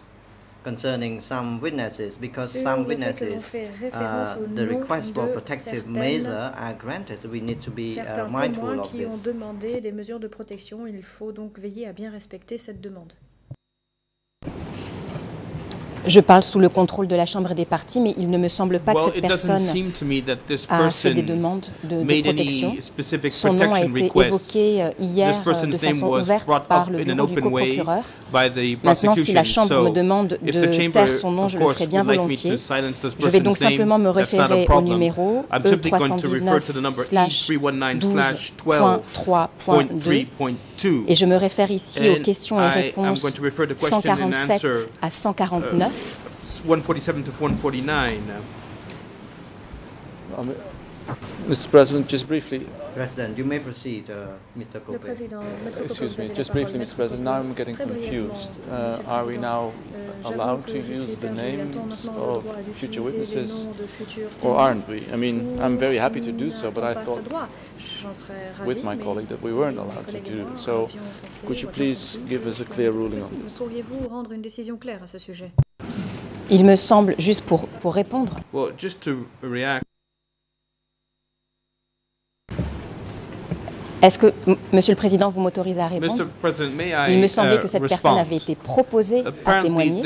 Concerning some witnesses because Sur some witnesses uh, the nom request for protective measures are granted we need to be uh, certains mindful témoins of qui ont this demandé des mesures de protection. Il faut donc veiller à bien respecter cette demande. Je parle sous le contrôle de la Chambre des partis, mais il ne me semble pas que cette personne a fait des demandes de, protection. Son nom a été évoqué euh, hier euh, de façon ouverte par le bureau du procureur. Maintenant, si la Chambre me demande de taire son nom, je le ferai bien volontiers. Je vais donc simplement me référer au numéro E319-12.3.2 et je me réfère ici aux And questions et réponses going to refer to question and 147 answer, à 149. 147 to 149. Um, Mr. President, just briefly, President, you may proceed, uh, Mr. Le Koppe. président, excuse me, just briefly. Mr. President, now I'm getting confused. Uh, are we now Euh, allowed to use the names of future witnesses noms de futurs or aren't we? I mean, I'm very happy to do so, but I thought ce droit J'en serais ravi, with my colleague that we weren't allowed to do it. So could you please give us a clear ruling on this? Pourriez-vous rendre une décision claire à ce sujet Il me semble, juste pour, pour répondre, Well, just to react, est-ce que, Monsieur le Président, vous m'autorisez à répondre Il me semblait uh, que cette personne avait été proposée à témoigner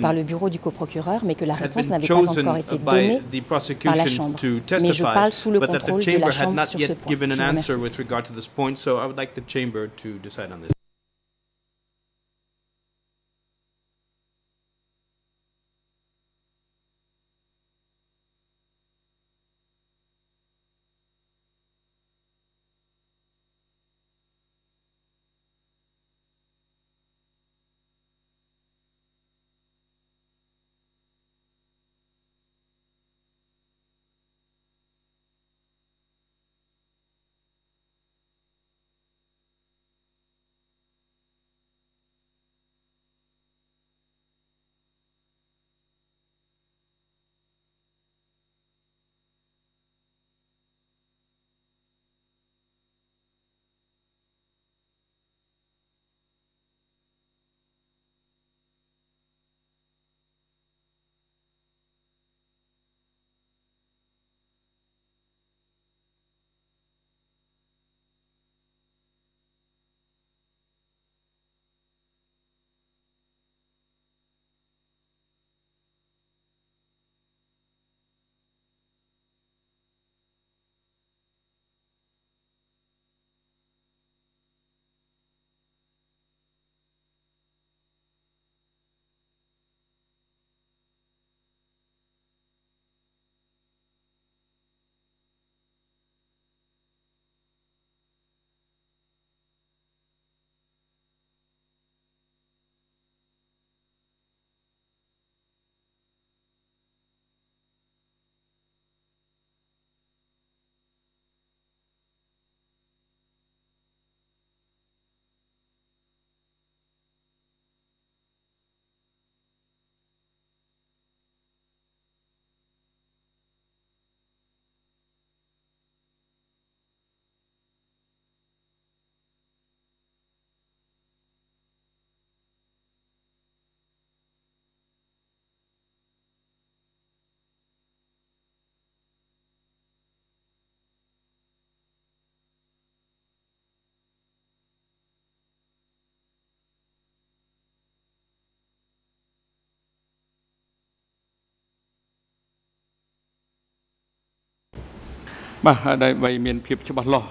par le bureau du coprocureur, mais que la réponse n'avait pas encore été donnée par la Chambre. Mais je parle sous le contrôle de la Chambre sur ce point. Je vous remercie.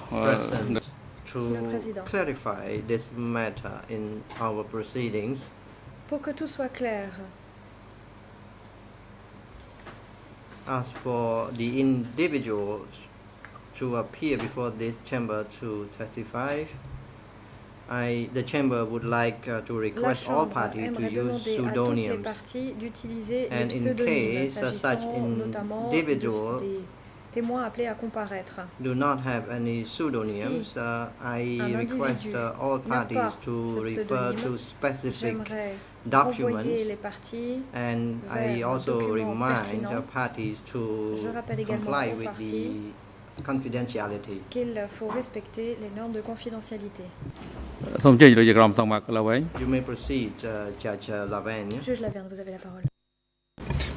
President, to clarify this matter in our proceedings, Pour que tout soit clair, as for the individuals to appear before this chamber to testify, I, the chamber would like uh, to request all parties to use demander à toutes les pseudonyms. parties d'utiliser les And in case, uh, such s'agissant notamment de- individual témoin appelé à comparaître. Do not have any pseudonyms. Si uh, I request uh, all parties to refer to specific documents. Les parties and I also remind the parties to comply with the confidentiality. Qu'il faut respecter les normes de confidentialité. You may proceed, uh, Judge uh, Laverne. Juge Laverne, vous avez la parole.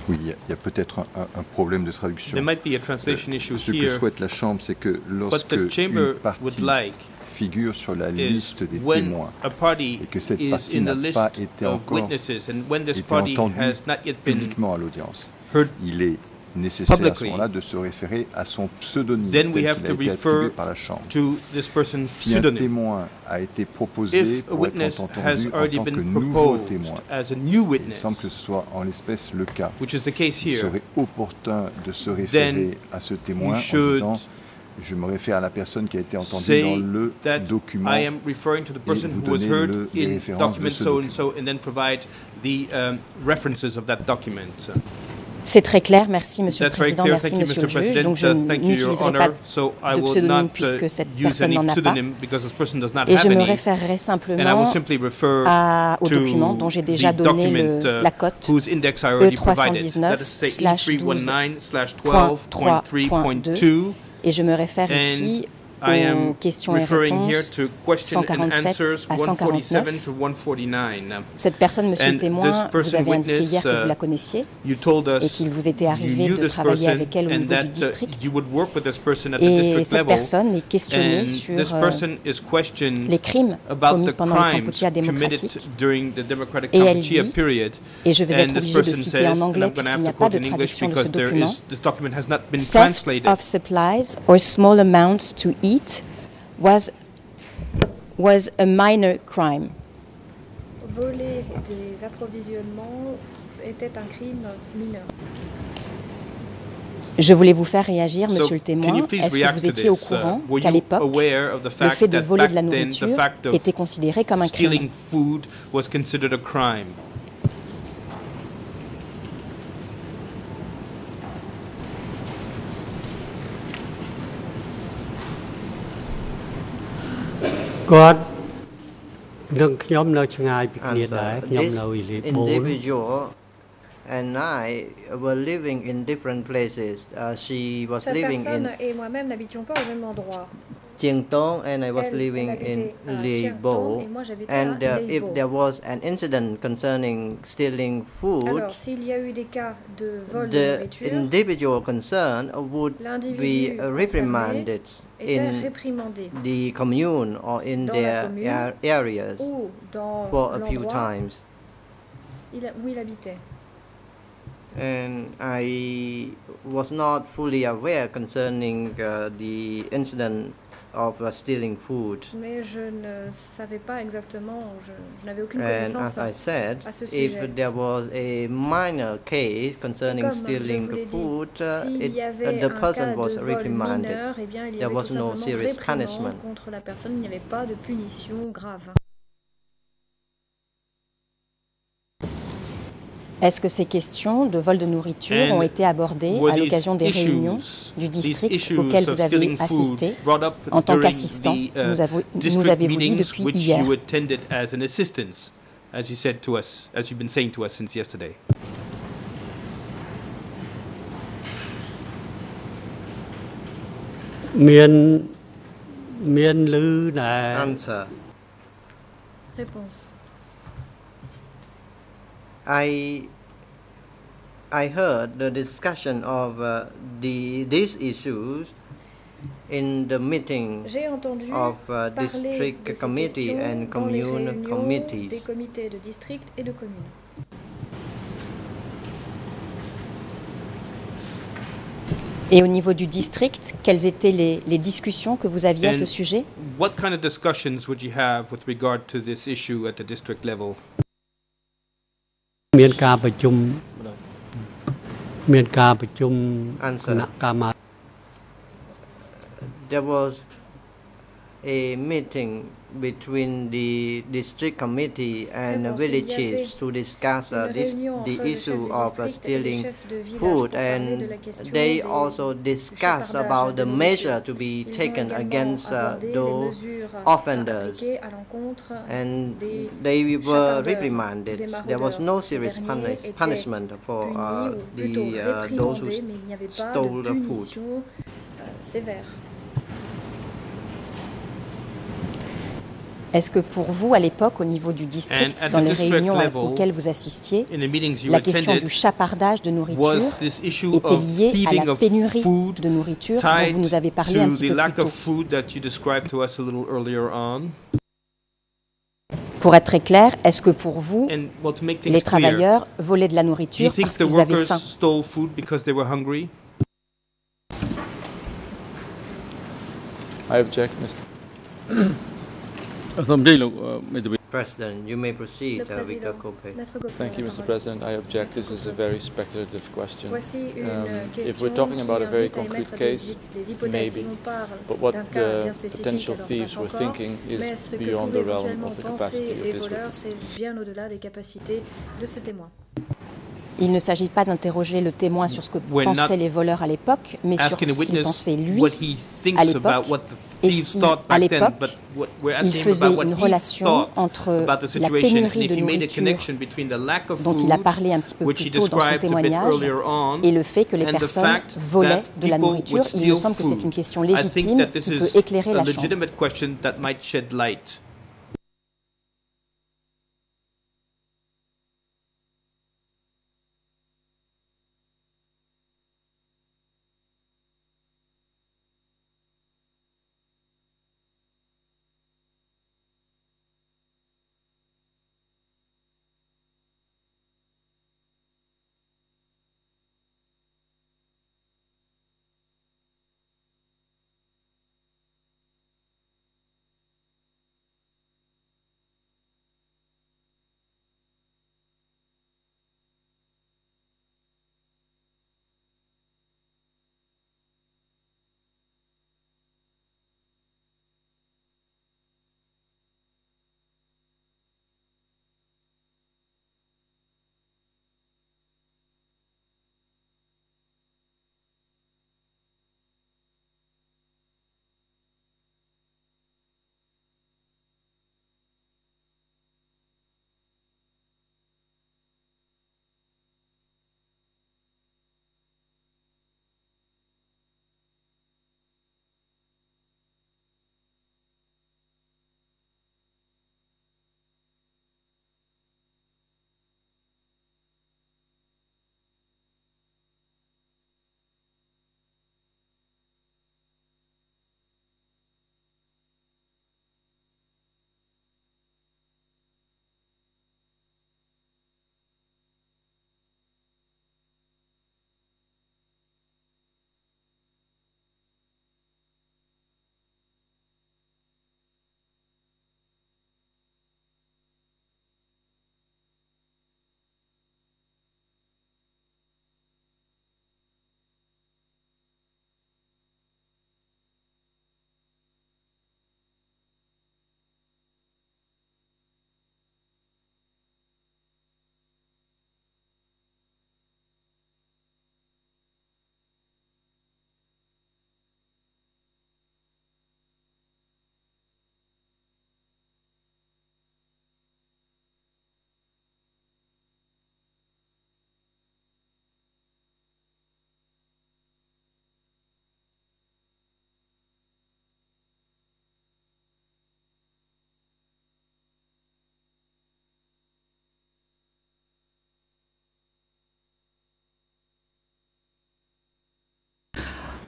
Oui, il y a, peut-être un, problème de traduction. There might be a translation issue Ce que here, souhaite la Chambre, c'est que lorsque une partie would like figure sur la is liste des témoins et que cette partie n'a pas été encore été entendue publiquement à l'audience, il est nécessaire à ce moment-là de se référer à son pseudonyme then we tel have qu'il a to été attribué refer par la Chambre. to this person's Si un pseudonym. témoin a été proposé pour être entendu en tant que nouveau témoin, as a new il witness, semble que ce soit en l'espèce le cas. which is the case Il here, serait opportun de se référer à ce témoin en disant je me réfère à la personne qui a été entendue dans le document I am referring to the person vous who was heard le- les in document ce so and so, and then provide the um, references of that document. C'est très clair, merci Monsieur le Président, merci Thank Monsieur le Juge. Donc je n'utiliserai pas so de pseudonyme puisque cette personne n'en a pas. Et je me référerai simplement au document dont j'ai déjà donné la cote E319-12.3.2 e et je me réfère ici aux questions et réponses 147 à 149. Cette personne, monsieur le témoin, vous avez indiqué hier que vous la connaissiez et qu'il vous était arrivé de travailler avec elle au niveau du district. Et cette personne est questionnée sur euh, les crimes commis pendant le Kampuchea démocratique. Et elle dit, et je vais être obligé de citer en anglais puisqu'il n'y a pas de traduction de ce document, « Theft of supplies or small amounts to each was was a minor crime. Voler des approvisionnements était un crime mineur. Je voulais vous faire réagir, So, monsieur le témoin. Est-ce que vous étiez au? Uh, courant qu'à l'époque, le fact fait de voler de la then, nourriture était considéré comme un crime? គាត់នឹងខ្ញុំនៅឆ្ងាយពីគ្នាដែរ Answer. ខ្ញុំ This នៅអ៊ីលីបូល individual and I were living in different places. Uh, she was Cette living personne in et moi-même n'habitions pas au même endroit. Chiang and I was living in habitait à Bo. Tong et moi, j'habitais And uh, if there was an incident concerning stealing food, Alors, y a eu des cas de vol the individual concerned would be uh, reprimanded in the commune or in Dans their ar- areas for a few times. il où il habitait. And I was not fully aware concerning uh, the incident of uh, stealing food. Mais je ne savais pas exactement, je, je n'avais aucune And connaissance as I said, à ce if there was a minor case concerning Comme stealing dit, food, uh, it, uh, the person was reprimanded. mineur, eh bien, il y There avait was no serious punishment. contre la personne, il n'y avait pas de punition grave. Est-ce que ces questions de vol de nourriture ont été abordées à l'occasion des réunions du district auxquelles vous avez assisté en tant qu'assistant Nous, nous avez-vous dit depuis hier. Réponse. I I heard the discussion of uh, the these issues in the meeting of uh, district committee and dans les commune réunions des committees. de district et de commune. Et au niveau du district, quelles étaient les, les discussions que vous aviez à ce sujet What kind of discussions would you have with regard to this issue at the district level? មានការប្រជុំមានការប្រជុំគ Answer. ណៈកម្មា There was a meeting between the district committee and village il y avait chiefs to discuss uh, this, the issue of uh, district et le stealing chef de village food. pour parler de la and they also discussed about the measure to be taken against uh, those offenders. appliquer à l'encontre and they were reprimanded. There was no serious punish- punishment for uh, the uh, those who réprimandés, mais il n'y avait pas stole the food. Est-ce que pour vous, à l'époque, au niveau du district, dans les réunions auxquelles vous assistiez, la question du chapardage de nourriture était liée à la pénurie de nourriture dont vous nous avez parlé un petit peu plus tôt. pour être très clair, est-ce que pour vous, les travailleurs volaient de la nourriture parce qu'ils avaient faim? I object, Mr. President, you may proceed, uh, Victor Thank you, Mr. President. I object. This is a very speculative question. Um, if we're talking about a very concrete case, maybe, but what the potential thieves were thinking is beyond the realm of the capacity of this witness. Il ne s'agit pas d'interroger le témoin sur ce que pensaient les voleurs à l'époque, mais sur ce qu'il pensait lui à l'époque. Et si, à l'époque, il faisait une relation entre la pénurie de nourriture dont il a parlé un petit peu plus tôt dans son témoignage et le fait que les personnes volaient de la nourriture, il me semble que c'est une question légitime qui peut éclairer la Chambre.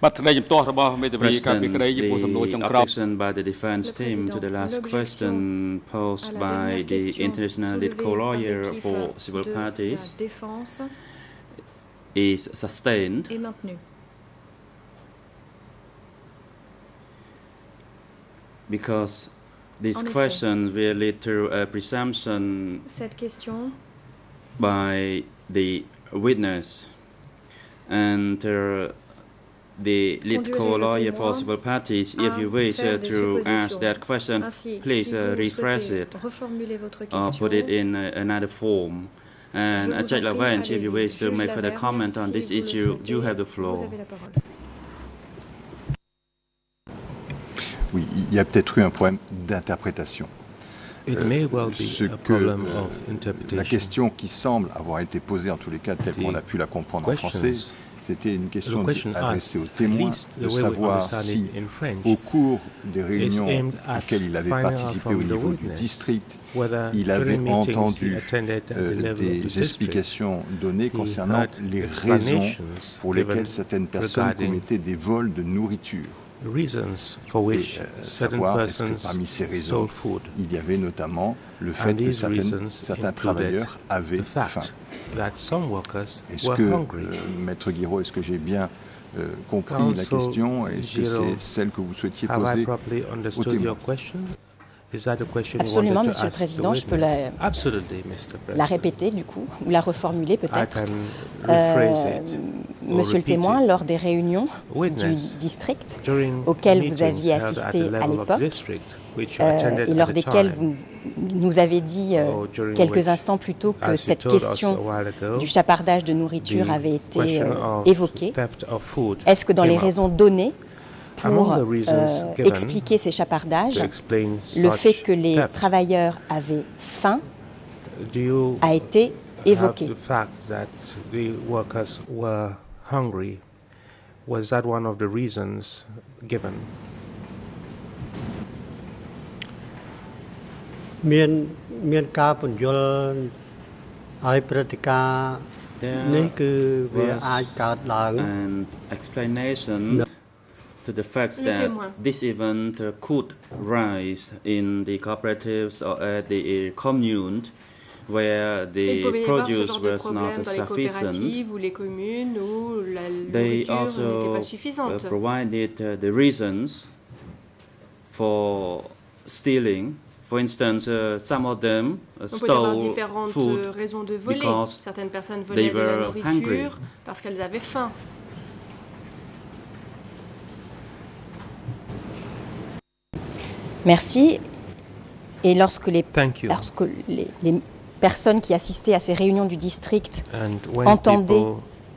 បាត់ថ្មីចំទាស់របស់មេធាវីការពីក្តីចំពោះសំណួរចុងក្រោយ by the defense team to the last question posed by the international lead co-lawyer for civil parties is sustained because this question will lead to a presumption by the witness and uh, the lead co-lawyer for civil parties. If you wish uh, to ask that question, Ainsi, please si uh, vous rephrase it or question, put it in uh, another form. And uh, vous Judge Laverne, if you wish to make further comment on si this issue, you have the Vous floor. Oui, il y a peut-être eu un problème d'interprétation. It Euh, may well be ce a que, problem euh, of interpretation. la question qui semble avoir été posée, en tous les cas, telle qu'on a pu la comprendre en français, c'était une question adressée aux témoins de savoir si, au cours des réunions auxquelles il avait participé au niveau du district, il avait entendu euh, des explications données concernant les raisons pour lesquelles certaines personnes commettaient des vols de nourriture reasons for which Et, euh, certain savoir est-ce que persons parmi ces raisons, stole food. il y avait notamment le fait que certaines- certains travailleurs avaient faim. that some workers Est-ce que, euh, Maître Guiraud, est-ce que j'ai bien euh, compris la question? Est-ce que c'est celle que vous souhaitiez Have I poser au témoin? Absolument, Monsieur le Président, je peux la, répéter du coup, ou la reformuler peut-être. Euh, Monsieur le témoin, lors des réunions du district auxquelles vous aviez assisté à l'époque, euh, et lors desquelles vous nous avez dit euh, quelques instants plus tôt que cette question du chapardage de nourriture avait été euh, évoquée. Est-ce que dans les raisons données, pour Among the reasons euh, given expliquer ces chapardages, to explain le such fait que les theft, travailleurs avaient faim do you a été évoqué. have the fact that the workers were hungry? Was that one of the reasons given? មានមានការបញ្យល់ឲ្យព្រឹត្តិការណ៍ There នេះគឺវា was អាចកើតឡើង an explanation to the fact that this event could rise in the cooperatives or at the commune where the produce was not sufficient. they also uh, provided uh, the reasons for stealing. For instance, uh, some of them uh, stole food because they were hungry. Merci. Et lorsque les, lorsque les, les personnes qui assistaient à ces réunions du district entendaient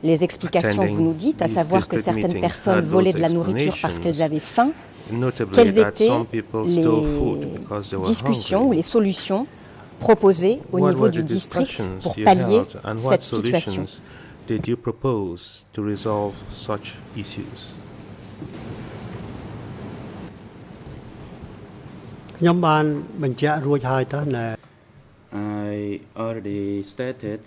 les explications que vous nous dites, à savoir que certaines personnes volaient de la nourriture parce qu'elles avaient faim, quelles étaient les discussions ou les solutions proposées au What niveau du district pour pallier cette situation? solutions did you propose to resolve such issues? ខ្ញុំបានបញ្ជាក់រួចហើយតើណែ I already stated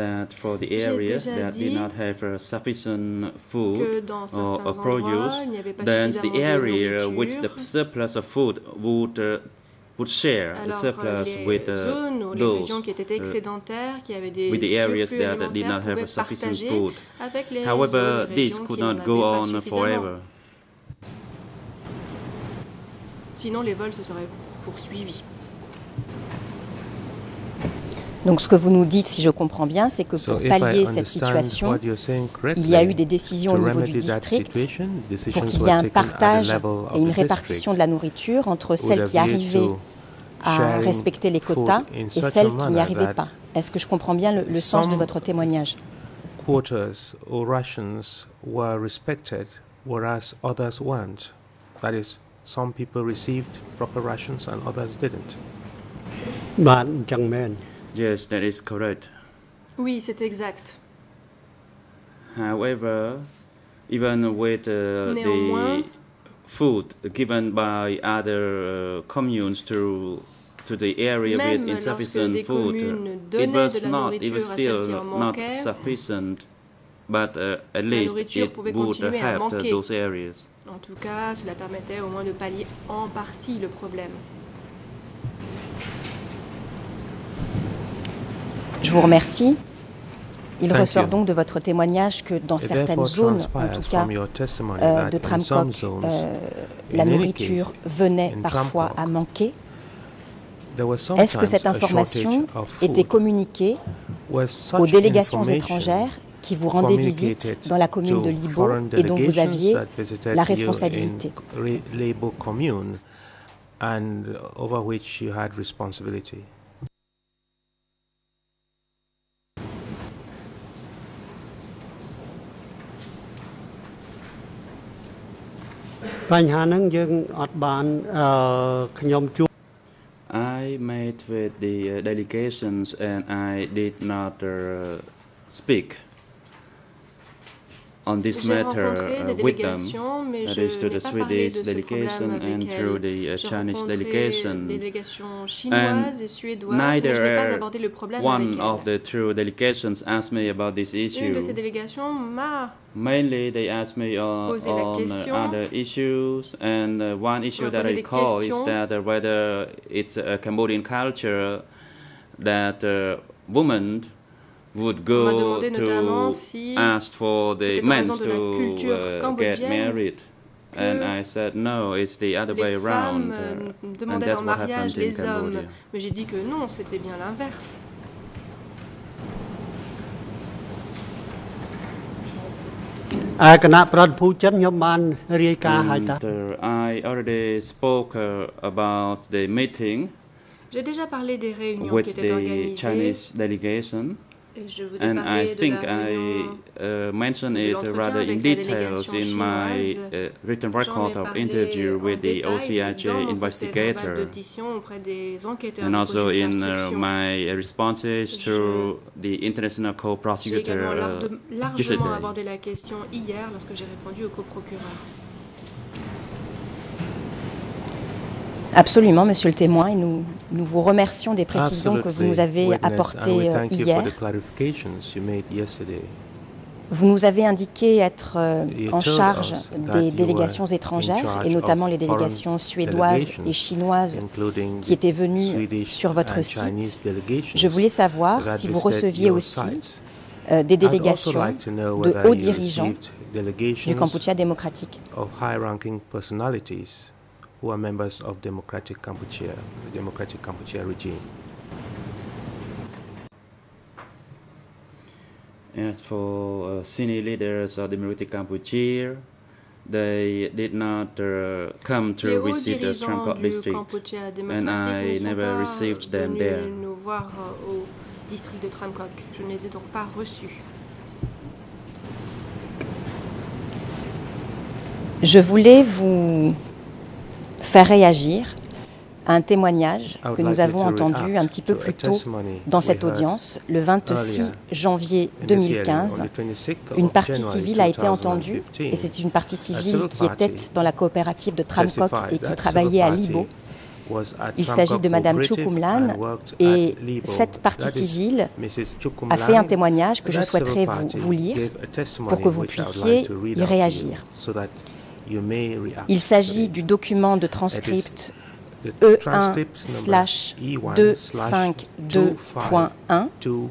that for the J'ai areas déjà that did dit not have uh, sufficient food que dans or, certains or produce, endroits, il n'y avait pas then the suffisamment de area which the nourriture. surplus of food would uh, would share the Alors, surplus les with uh, zones ou les those régions qui étaient uh, excédentaires, qui avaient des with the areas surplus that did not alimentaires, have pouvaient sufficient partager food. avec les However, autres this régions could qui n'en not go avaient pas on suffisamment. forever. Sinon, les vols se seraient poursuivis. Donc ce que vous nous dites, si je comprends bien, c'est que pour if I pallier cette understand situation, il y a eu correctly, des décisions to au niveau du district pour decisions qu'il y were ait un partage et une répartition de la nouriture entre celles a qui arrivaient à sharing respecter les quotas et celles qui n'y arrivaient pas. Est-ce que je comprends bien le, le sens de votre témoignage? quotas or rations were respected, whereas others weren't. That is, some people received proper rations and others didn't. But young men. Yes, that is correct. Oui, c'est exact. However, even with uh, the food given by other uh, communes to to the area Même with insufficient food, it was not, it was still not sufficient. But uh, at la least nourriture it pouvait would continuer à help uh, manquer. those areas. En tout cas, cela permettait au moins de pallier en partie le problème. Je vous remercie. Il Thank ressort you. donc de votre témoignage que dans It certaines therefore zones, en tout cas from your testimony euh, that de in Tramcock, euh, la nourriture case, venait parfois Tramcock, à manquer. Est-ce que cette information était communiquée aux délégations étrangères qui vous rendait visite dans la commune de Libo et dont vous aviez la responsabilité. I met with the uh, delegations and I did not uh, speak. On this matter uh, with them. That is to the Swedish delegation and through the uh, Chinese delegation. des délégations chinoises et suédoises, mais neither je n'ai pas abordé le problème one of the two delegations asked me about this Une de ces issue. Mainly, they asked me on uh, other issues, and uh, one issue that I recall is that uh, whether it's a Cambodian culture that uh, women would go to notamment si ask for the men to uh, get married. And I said no, it's the other way around. Euh, uh, and in Cambodia. mais j'ai dit non, c'était l'inverse. Uh, I already spoke about the meeting. J'ai déjà parlé des réunions qui étaient Chinese delegation. Et je vous ai And I think I uh, mentioned it rather in details in my uh, written record of interview with the OCIJ investigator. d'audition auprès des enquêteurs and also in uh, my responses to the International Co-Prosecutor uh, yesterday. Absolument, Monsieur le témoin, et nous, vous remercions des précisions que vous nous avez apportées euh, hier. Vous nous avez indiqué être euh, en charge des délégations étrangères, et notamment les délégations suédoises et chinoises qui étaient venues sur votre site. Je voulais savoir si vous receviez aussi euh, des délégations de hauts dirigeants du Kampuchea démocratique who are members of Democratic Kampuchea, the Democratic Kampuchea regime. As for uh, senior leaders of Democratic Cambodia, they did not uh, come Les to hauts visit the du district, Kampuchea and I ne sont never pas received them venus there. nous voir euh, au district de Tramcock. Je ne les ai donc pas reçus. Je voulais vous faire réagir à un témoignage que nous avons entendu un petit peu plus tôt dans cette audience, le 26 janvier 2015. Une partie civile a été entendue, et c'est une partie civile qui était dans la coopérative de Tramcock et qui travaillait à Libo. Il s'agit de Mme Chukumlan et cette partie civile a fait un témoignage que je souhaiterais vous, vous lire pour que vous puissiez y réagir. Il s'agit du document de transcript E1-252.1 e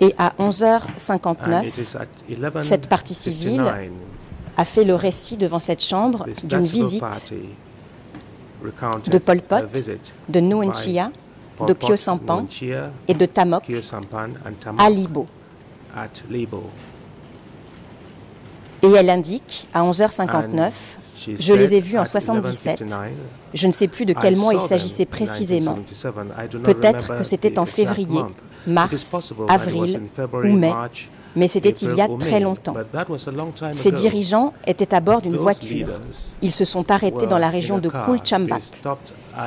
et à 11h59, cette partie civile a fait le récit devant cette chambre d'une visite de Pol Pot, de Nguyen Chia, de Kyo Sampan et de Tamok à Libo. Et elle indique, à 11h59, je les ai vus en 77. Je ne sais plus de quel mois il s'agissait précisément. Peut-être que c'était en février, mars, avril ou mai, mais c'était il y a très longtemps. Ces dirigeants étaient à bord d'une voiture. Ils se sont arrêtés dans la région de Kulchambak.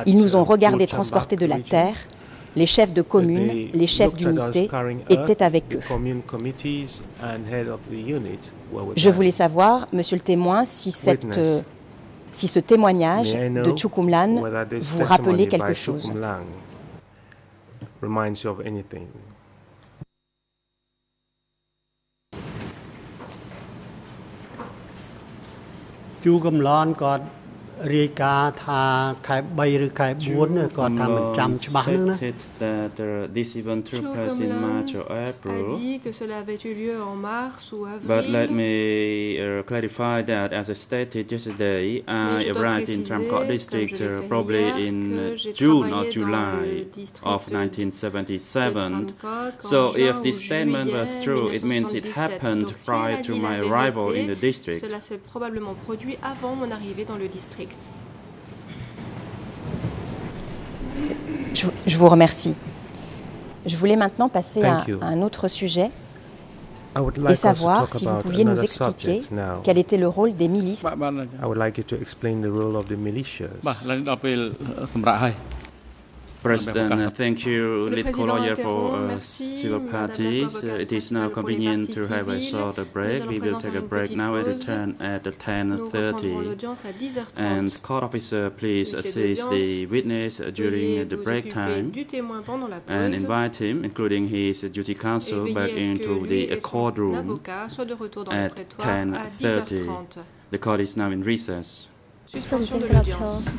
Ils nous ont regardés transporter de la terre les chefs de communes, les chefs d'unité étaient avec eux. Je voulais savoir, monsieur le témoin, si, cette, euh, si ce témoignage de Chukumlan vous rappelait quelque chose? រាយការណ៍ថាខែ3ឬខែ4គាត់ថាមិនចាំច្បាស់ហ្នឹងណា that this event took place in March or April. But let me uh, clarify that as I stated yesterday I arrived in Tramkak district uh, probably in uh, June or July of 1977 So if this statement was true it means it happened prior to my arrival in the district. Cela s'est probablement produit avant mon arrivée dans le district. Je, je vous remercie. Je voulais maintenant passer à, un autre sujet I would et like to savoir si vous pouviez nous expliquer quel était le rôle des milices. President, uh, thank you, Le lead président lawyer, for uh, civil parties. Uh, it is now principale pour les convenient to have a short break. We will take a break now and pause. return at 10.30. l'audience à 10h30. And court officer, please assist the witness during the break time du témoin pendant la and invite him, including his duty counsel, back à ce que into the et son courtroom avocat soient de retour dans le at 10.30. The court is now in recess. Suspension de l'audience.